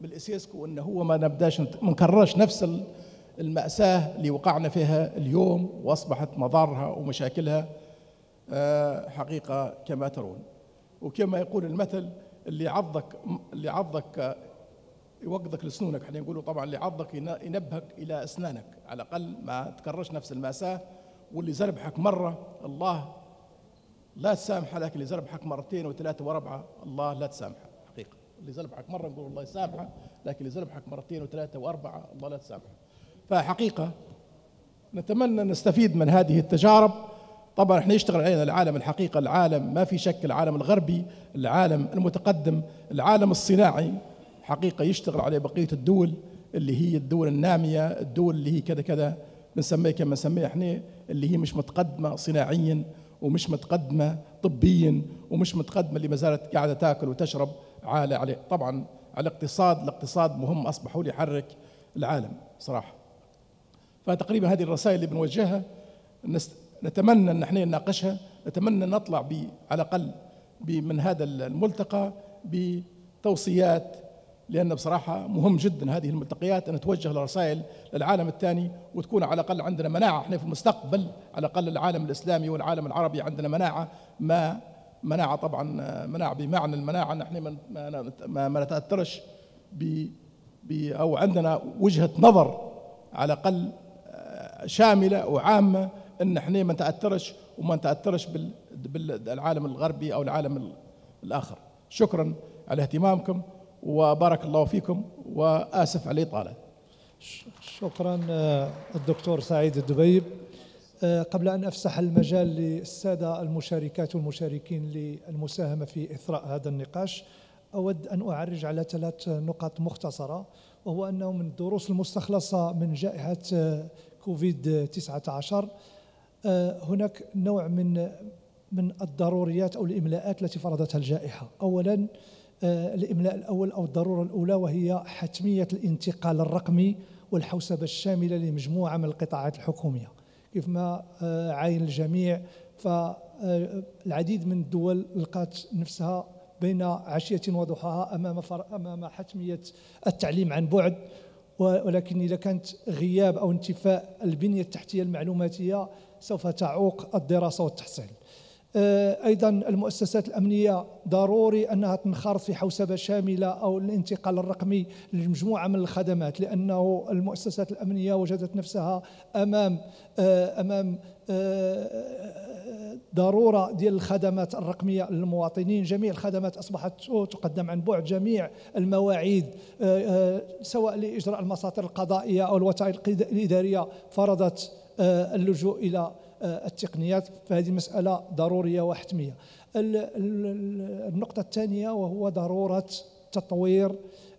بالإسيسكو أنه هو ما نبدأش ما نكررش نفس المأساة اللي وقعنا فيها اليوم وأصبحت مضارها ومشاكلها آه، حقيقة كما ترون. وكما يقول المثل اللي عضك اللي عضك يوقظك لسنونك. إحنا نقولوا طبعا اللي عضك ينبهك إلى أسنانك. على الأقل ما تكررش نفس المأساة واللي زربحك مرة الله لا تسامحه لكن اللي زربحك مرتين وثلاثه واربعه الله لا تسامحه حقيقة. اللي زربحك مرة نقول الله يسامحه لكن اللي زربحك مرتين وثلاثه وأربعة الله لا تسامحه. فحقيقة نتمنى نستفيد من هذه التجارب. طبعا إحنا يشتغل علينا العالم الحقيقة العالم ما في شك العالم الغربي العالم المتقدم العالم الصناعي. حقيقة يشتغل عليه بقية الدول اللي هي الدول النامية الدول اللي هي كذا كذا بنسميها كما نسميها إحنا اللي هي مش متقدمة صناعيا. ومش متقدمة طبيا ومش متقدمة اللي ما زالت قاعدة تاكل وتشرب عالة عليه. طبعا على الاقتصاد الاقتصاد مهم اصبح هو اللي يحرك العالم صراحة. فتقريبا هذه الرسائل اللي بنوجهها نتمنى إن إحنا نناقشها نتمنى نطلع على الأقل من هذا الملتقى بتوصيات لأن بصراحة مهم جدا هذه الملتقيات أن توجه لرسائل للعالم الثاني وتكون على الأقل عندنا مناعة. إحنا في المستقبل على الأقل العالم الإسلامي والعالم العربي عندنا مناعة. ما مناعة طبعا مناعة بمعنى المناعة. نحن ما, ما, ما نتأثرش ب أو عندنا وجهة نظر على الأقل شاملة وعامة أن إحنا ما نتأثرش وما نتأثرش بالعالم الغربي أو العالم الآخر. شكرا على اهتمامكم. وبارك الله فيكم وآسف على الإطالة. شكرا آه، الدكتور سعيد الدبيب. آه، قبل أن أفسح المجال للسادة المشاركات والمشاركين للمساهمة في إثراء هذا النقاش أود أن أعرج على ثلاث نقاط مختصرة وهو أنه من الدروس المستخلصة من جائحة آه، كوفيد 19 هناك نوع من من الضروريات أو الإملاءات التي فرضتها الجائحة. أولا آه، الإملاء الأول أو الضرورة الأولى وهي حتمية الانتقال الرقمي والحوسبة الشاملة لمجموعة من القطاعات الحكومية. كيف ما آه، عاين الجميع فالعديد من الدول لقات نفسها بين عشية وضحاها أمام أمام حتمية التعليم عن بعد. ولكن إذا كانت غياب أو انتفاء البنية التحتية المعلوماتية سوف تعوق الدراسة والتحصيل. آه، أيضا المؤسسات الأمنية ضروري أنها تنخرط في حوسبة شاملة أو الانتقال الرقمي لمجموعة من الخدمات لأنه المؤسسات الأمنية وجدت نفسها أمام آه، أمام آه، ضرورة ديال الخدمات الرقمية للمواطنين. جميع الخدمات أصبحت تقدم عن بعد جميع المواعيد سواء لإجراء المساطر القضائية أو الوسائل الإدارية فرضت اللجوء إلى آه، التقنيات فهذه مسألة ضرورية وحتمية. النقطة الثانية وهو ضرورة تطوير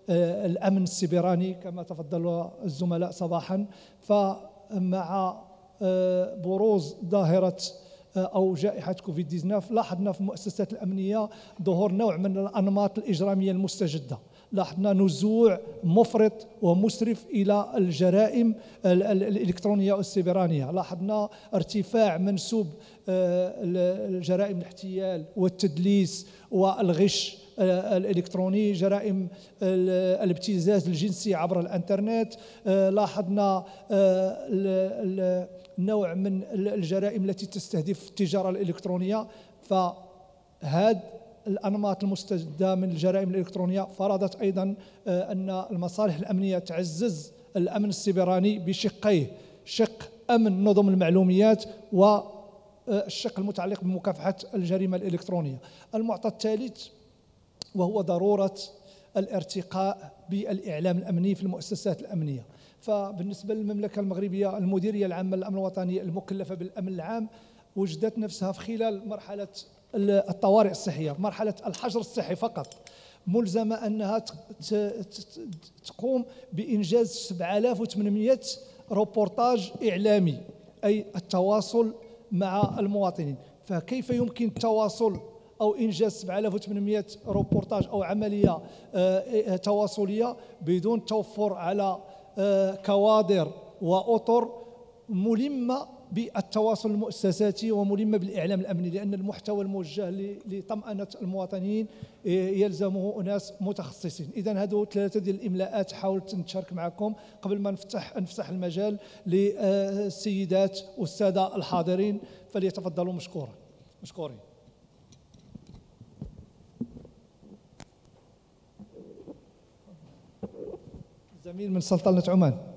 آه، الأمن السيبراني كما تفضل الزملاء صباحا. فمع آه، بروز ظاهرة أو جائحة كوفيد 19 لاحظنا في المؤسسات الأمنية ظهور نوع من الأنماط الإجرامية المستجدة. لاحظنا نزوع مفرط ومسرف إلى الجرائم الإلكترونية والسيبرانية. لاحظنا ارتفاع منسوب آه، الجرائم الاحتيال والتدليس والغش آه، الإلكتروني جرائم الابتزاز الجنسي عبر الإنترنت. آه، لاحظنا نوع من الجرائم التي تستهدف التجارة الإلكترونية. فهذا الأنماط المستجدة من الجرائم الإلكترونية. فرضت أيضا آه، أن المصالح الأمنية تعزز الأمن السيبراني بشقيه. شق أمن نظم المعلومات والشق المتعلق بمكافحة الجريمة الإلكترونية. المعطى الثالث وهو ضرورة الارتقاء بالإعلام الأمني في المؤسسات الأمنية. فبالنسبة للمملكة المغربية المديرية العامة للأمن الوطني المكلفة بالأمن العام وجدت نفسها في خلال مرحلة الطوارئ الصحية مرحلة الحجر الصحي فقط. ملزمة أنها تقوم بإنجاز 7800 روبورتاج إعلامي أي التواصل مع المواطنين. فكيف يمكن التواصل أو إنجاز 7800 روبورتاج أو عملية آه، تواصلية بدون توفر على آه، كوادر وأطر ملمة بالتواصل المؤسساتي وملمه بالإعلام الأمني لأن المحتوى الموجه لطمأنة المواطنين إيه، يلزمه أناس متخصصين. اذا هذو ثلاثة ديال الإملاءات حاولت نتشارك معكم قبل ما نفتح نفتح المجال للسيدات والسادة الحاضرين فليتفضلوا مشكورا. مشكورين. زميل من سلطنة عمان.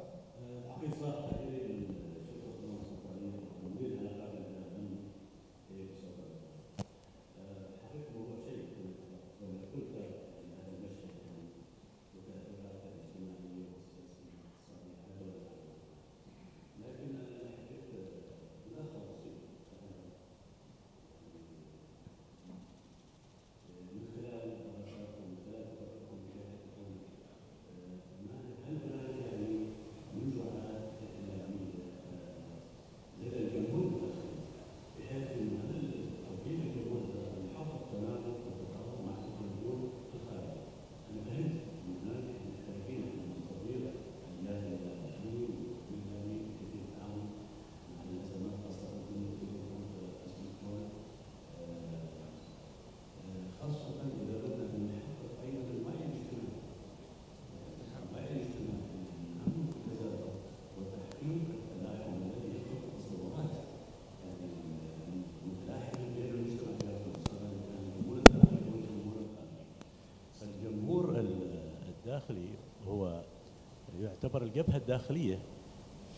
يعتبر الجبهة الداخلية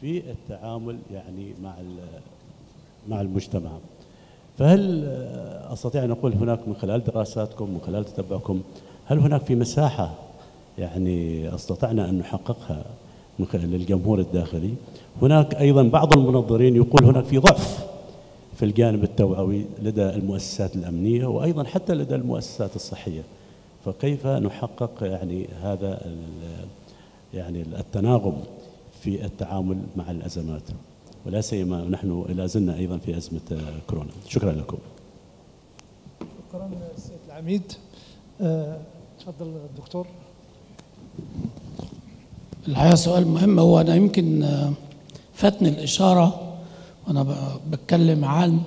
في التعامل يعني مع مع المجتمع. فهل أستطيع أن أقول هناك من خلال دراساتكم من خلال تتبعكم هل هناك في مساحة يعني أستطعنا أن نحققها من خلال الجمهور الداخلي؟ هناك أيضا بعض المنظرين يقول هناك في ضعف في الجانب التوعوي لدى المؤسسات الأمنية وأيضا حتى لدى المؤسسات الصحية. فكيف نحقق يعني هذا يعني التناغم في التعامل مع الأزمات. ولا سيما نحن لا زلنا أيضا في أزمة كورونا. شكرا لكم. شكرا سيد العميد. أه، تفضل الدكتور الحقيقة سؤال مهم. هو أنا يمكن آه، فاتني الإشارة وأنا بتكلم عن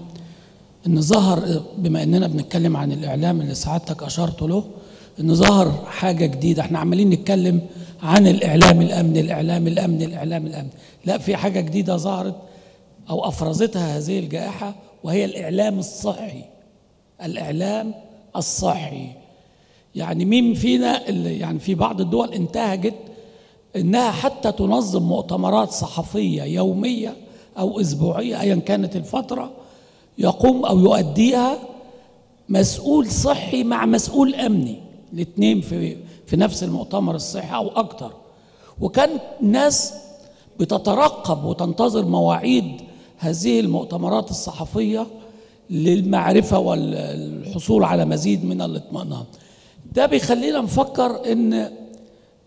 إن ظهر بما إننا بنتكلم عن الإعلام اللي سعادتك أشرت له إن ظهر حاجة جديدة. إحنا عمالين نتكلم عن الإعلام الأمن الإعلام الأمن الإعلام الأمن. لا في حاجة جديدة ظهرت أو أفرزتها هذه الجائحة وهي الإعلام الصحي. الإعلام الصحي. يعني مين فينا اللي يعني في بعض الدول انتهجت إنها حتى تنظم مؤتمرات صحفية يومية أو أسبوعية ايا كانت الفترة يقوم أو يؤديها مسؤول صحي مع مسؤول أمني. الاثنين في في نفس المؤتمر الصحي أو أكتر. وكان ناس بتترقب وتنتظر مواعيد هذه المؤتمرات الصحفية للمعرفة والحصول على مزيد من الاطمئنان. ده بيخلينا نفكر إن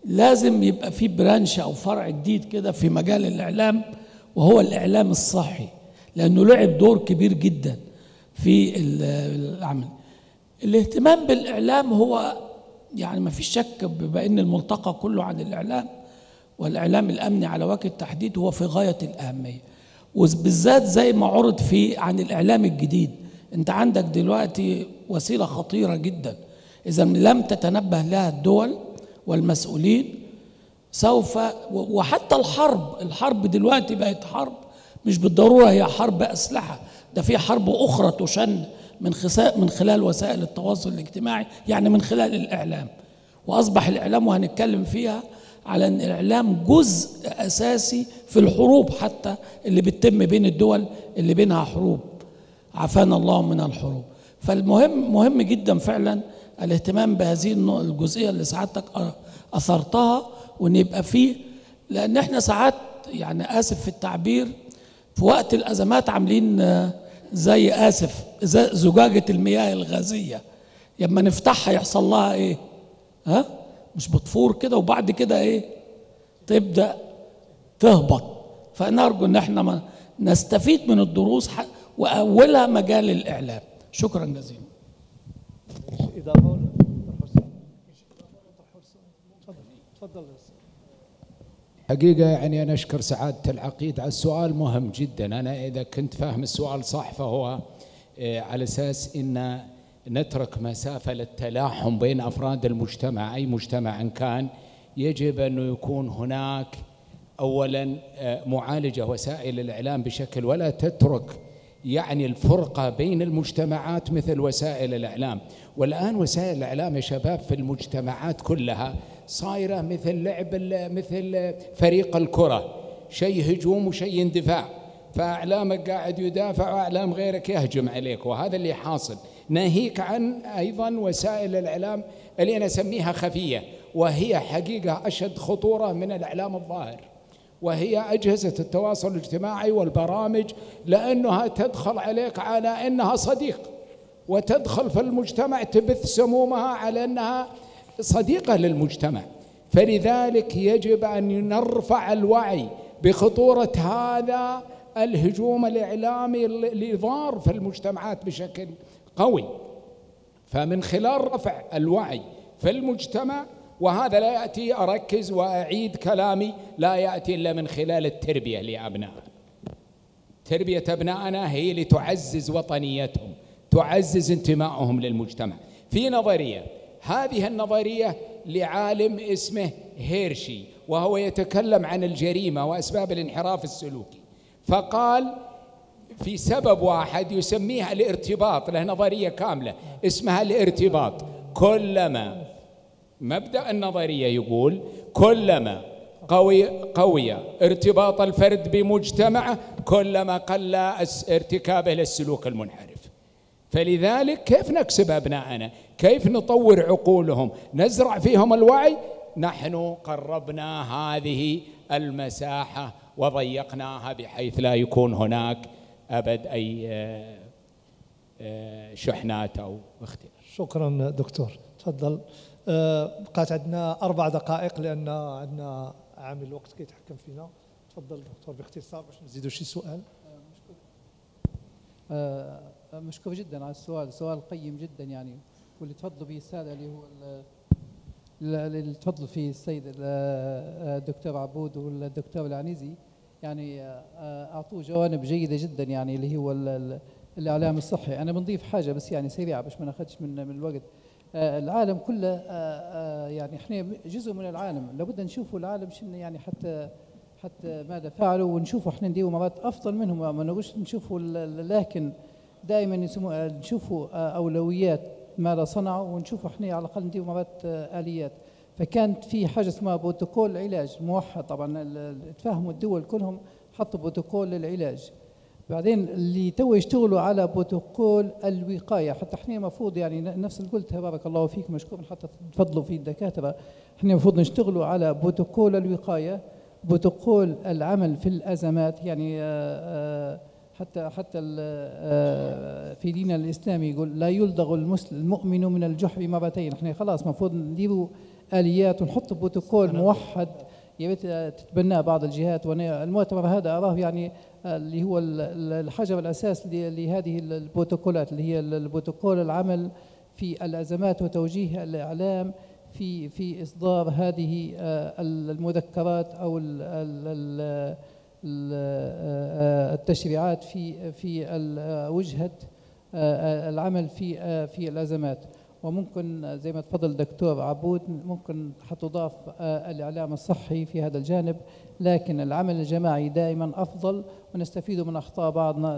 لازم يبقى في برانش أو فرع جديد كده في مجال الإعلام وهو الإعلام الصحي لأنه لعب دور كبير جدا في العمل. الاهتمام بالإعلام هو يعني ما فيش شك إن الملتقى كله عن الإعلام والإعلام الامني على وجه التحديد هو في غاية الأهمية. وبالذات زي ما عرض في عن الإعلام الجديد أنت عندك دلوقتي وسيلة خطيرة جدا. إذا لم تتنبه لها الدول والمسؤولين سوف وحتى الحرب الحرب دلوقتي بقت حرب مش بالضرورة هي حرب أسلحة ده في حرب أخرى تشن من من خلال وسائل التواصل الاجتماعي يعني من خلال الإعلام. وأصبح الإعلام وهنتكلم فيها على إن الإعلام جزء أساسي في الحروب حتى اللي بتتم بين الدول اللي بينها حروب. عافانا الله من الحروب. فالمهم مهم جدا فعلا الاهتمام بهذه الجزئية اللي سعادتك أثرتها وإن يبقى فيه لأن إحنا ساعات يعني آسف في التعبير في وقت الأزمات عاملين زي آسف زجاجة المياه الغازية. لما نفتحها يحصل لها إيه؟ ها؟ مش بتفور كده وبعد كده إيه؟ تبدأ تهبط. فنرجو إن إحنا نستفيد من الدروس وأولها مجال الإعلام. شكرا جزيلا. تفضل. حقيقة يعني أنا أشكر سعادة العقيد على السؤال مهم جدا. أنا إذا كنت فاهم السؤال صح فهو آه، على أساس أن نترك مسافة للتلاحم بين أفراد المجتمع أي مجتمع إن كان يجب أنه يكون هناك أولا آه، معالجة وسائل الإعلام بشكل ولا تترك يعني الفرقة بين المجتمعات مثل وسائل الإعلام. والآن وسائل الإعلام يا شباب في المجتمعات كلها صايرة مثل لعب مثل فريق الكرة. شيء هجوم وشيء اندفاع. فأعلامك قاعد يدافع وأعلام غيرك يهجم عليك وهذا اللي حاصل. ناهيك عن أيضا وسائل الإعلام اللي أنا أسميها خفية وهي حقيقة أشد خطورة من الإعلام الظاهر. وهي أجهزة التواصل الاجتماعي والبرامج لأنها تدخل عليك على أنها صديق وتدخل في المجتمع تبث سمومها على أنها صديقة للمجتمع. فلذلك يجب أن نرفع الوعي بخطورة هذا الهجوم الإعلامي اللي ضار في المجتمعات بشكل قوي. فمن خلال رفع الوعي في المجتمع وهذا لا يأتي أركز وأعيد كلامي لا يأتي إلا من خلال التربية لأبنائنا. تربية أبنائنا هي لتعزز وطنيتهم تعزز انتمائهم للمجتمع. في نظرية هذه النظرية لعالم اسمه هيرشي وهو يتكلم عن الجريمة وأسباب الانحراف السلوكي. فقال في سبب واحد يسميها الارتباط له نظرية كاملة اسمها الارتباط. كلما مبدأ النظرية يقول كلما قوي قوي ارتباط الفرد بمجتمعه كلما قل ارتكابه للسلوك المنحرف. فلذلك كيف نكسب أبناءنا؟ كيف نطور عقولهم؟ نزرع فيهم الوعي؟ نحن قربنا هذه المساحة وضيقناها بحيث لا يكون هناك أبد أي آه، آه، شحنات أو اختلاف شكرا دكتور تفضل. آه، بقات عندنا أربع دقائق لأن عندنا عامل الوقت كيتحكم فينا. تفضل دكتور باختصار باش نزيدوا شي سؤال. مشكور جدا على السؤال سؤال قيم جدا يعني واللي تفضلوا به السادة اللي هو اللي تفضل فيه السيد الدكتور عبود والدكتور العنيزي. يعني أعطوه جوانب جيدة جدا يعني اللي هو الإعلام الصحي. أنا بنضيف حاجة بس يعني سريعة باش ما ناخذش من من الوقت. العالم كله يعني إحنا جزء من العالم. لابد نشوفوا العالم شنو يعني حتى حتى ماذا فعلوا ونشوفوا إحنا نديروا مرات أفضل منهم. ما نقولش نشوفوا لكن دائما نشوفوا أولويات ماذا صنعوا ونشوف إحنا على الأقل ندير مرات آه، آليات. فكانت في حاجة اسمها بروتوكول علاج موحد. طبعا تفهموا الدول كلهم حطوا بروتوكول للعلاج. بعدين اللي تو يشتغلوا على بروتوكول الوقاية. حتى إحنا المفروض يعني نفس اللي قلتها بارك الله فيكم مشكور حتى تفضلوا في الدكاترة. إحنا المفروض نشتغلوا على بروتوكول الوقاية. بروتوكول العمل في الأزمات يعني آآ آه، آآ آه، حتى حتى آه، في ديننا الاسلامي يقول لا يلدغ المؤمن من الجحر مرتين. إحنا خلاص المفروض نديروا آليات ونحط بروتوكول موحد. يا ريت تتبناه بعض الجهات. وأنا المؤتمر هذا أراه يعني آه، اللي هو الحجر الأساس لهذه البروتوكولات اللي هي البروتوكول العمل في الأزمات وتوجيه الإعلام في في إصدار هذه آه، المذكرات أو ال التشريعات في في وجهة العمل في في الأزمات. وممكن زي ما تفضل دكتور عبود ممكن حتضاف الإعلام الصحي في هذا الجانب. لكن العمل الجماعي دائما أفضل ونستفيد من أخطاء بعضنا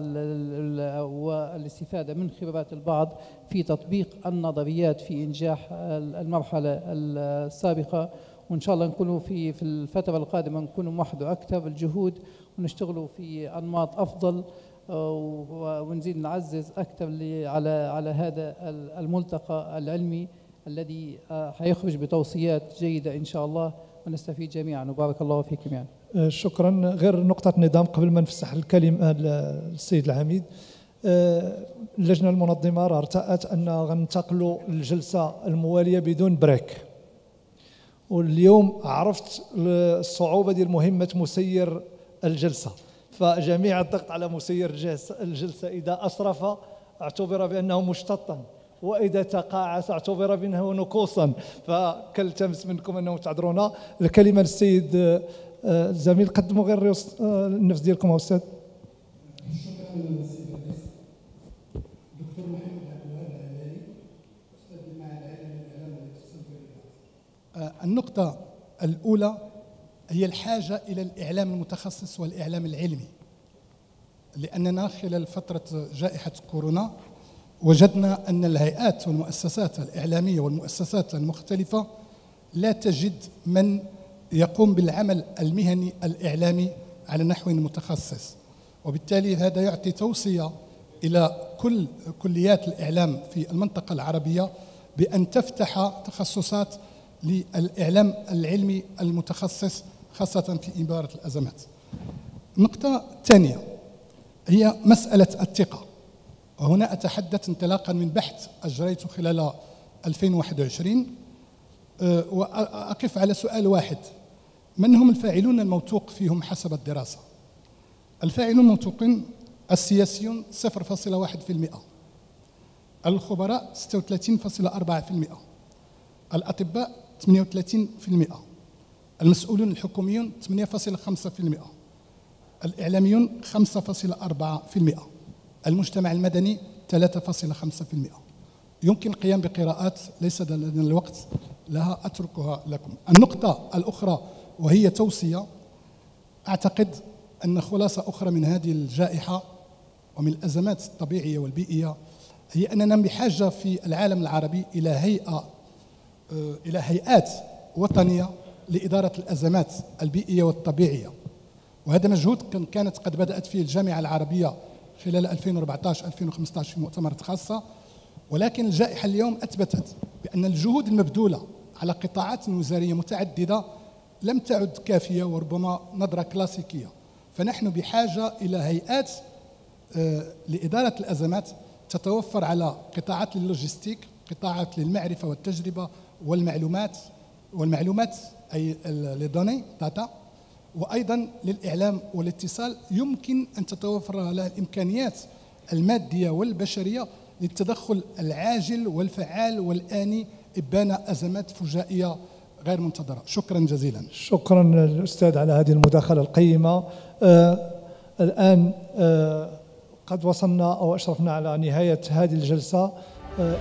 والاستفادة من خبرات البعض في تطبيق النظريات في إنجاح المرحلة السابقة. وإن شاء الله نكونوا في في الفترة القادمة نكونوا موحدوا أكثر الجهود ونشتغلوا في أنماط أفضل آه، ونزيد نعزز أكثر على على هذا الملتقى العلمي الذي آه، حيخرج بتوصيات جيدة إن شاء الله ونستفيد جميعا. وبارك الله فيكم يعني. آه، شكرا. غير نقطة نظام قبل ما نفسح الكلمة للسيد العميد. اللجنة المنظمة ارتأت أن غننتقلوا للجلسة الموالية بدون بريك. واليوم عرفت الصعوبة ديال مهمة مسير الجلسة. فجميع الضغط على مسير الجلسة إذا أسرف اعتبر بأنه مشتطا وإذا تقاعس اعتبر بأنه نكوصا فكلتمس منكم أنه تعذرونا. الكلمة للسيد آه، الزميل قدموا غير آه، النفس ديالكم أستاذ. النقطة الأولى هي الحاجة إلى الإعلام المتخصص والإعلام العلمي. لأننا خلال فترة جائحة كورونا وجدنا أن الهيئات والمؤسسات الإعلامية والمؤسسات المختلفة لا تجد من يقوم بالعمل المهني الإعلامي على نحو متخصص. وبالتالي هذا يعطي توصية إلى كل كليات الإعلام في المنطقة العربية بأن تفتح تخصصات للإعلام العلمي المتخصص خاصة في إدارة الأزمات. النقطة الثانية هي مسألة الثقة. وهنا أتحدث انطلاقا من بحث أجريته خلال 2021 أه، وأقف على سؤال واحد. من هم الفاعلون الموثوق فيهم حسب الدراسة؟ الفاعلون الموثوقين السياسيون 0.1% الخبراء 36.4% الأطباء 38% المسؤولون الحكوميون 8.5% الإعلاميون 5.4% المجتمع المدني 3.5% يمكن القيام بقراءات ليس لدينا الوقت لها أتركها لكم. النقطة الأخرى وهي توصية. أعتقد أن خلاصة أخرى من هذه الجائحة ومن الأزمات الطبيعية والبيئية هي أننا بحاجة في العالم العربي إلى هيئة آه، إلى هيئات وطنية لإدارة الأزمات البيئية والطبيعية. وهذا مجهود كانت قد بدأت فيه الجامعة العربية خلال 2014-2015 في مؤتمرات خاصة. ولكن الجائحة اليوم أثبتت بأن الجهود المبذولة على قطاعات وزارية متعددة لم تعد كافية وربما نظرة كلاسيكية. فنحن بحاجة إلى هيئات آه، لإدارة الأزمات تتوفر على قطاعات ال logistique قطاعات للمعرفة والتجربة والمعلومات والمعلومات et les données data وأيضا للإعلام والاتصال يمكن أن تتوفر لها الإمكانيات المادية والبشرية للتدخل العاجل والفعال والآني إبان أزمات فجائية غير منتظرة. شكرا جزيلا. شكرا الأستاذ على هذه المداخلة القيمة. آه الآن آه قد وصلنا أو أشرفنا على نهاية هذه الجلسة. آه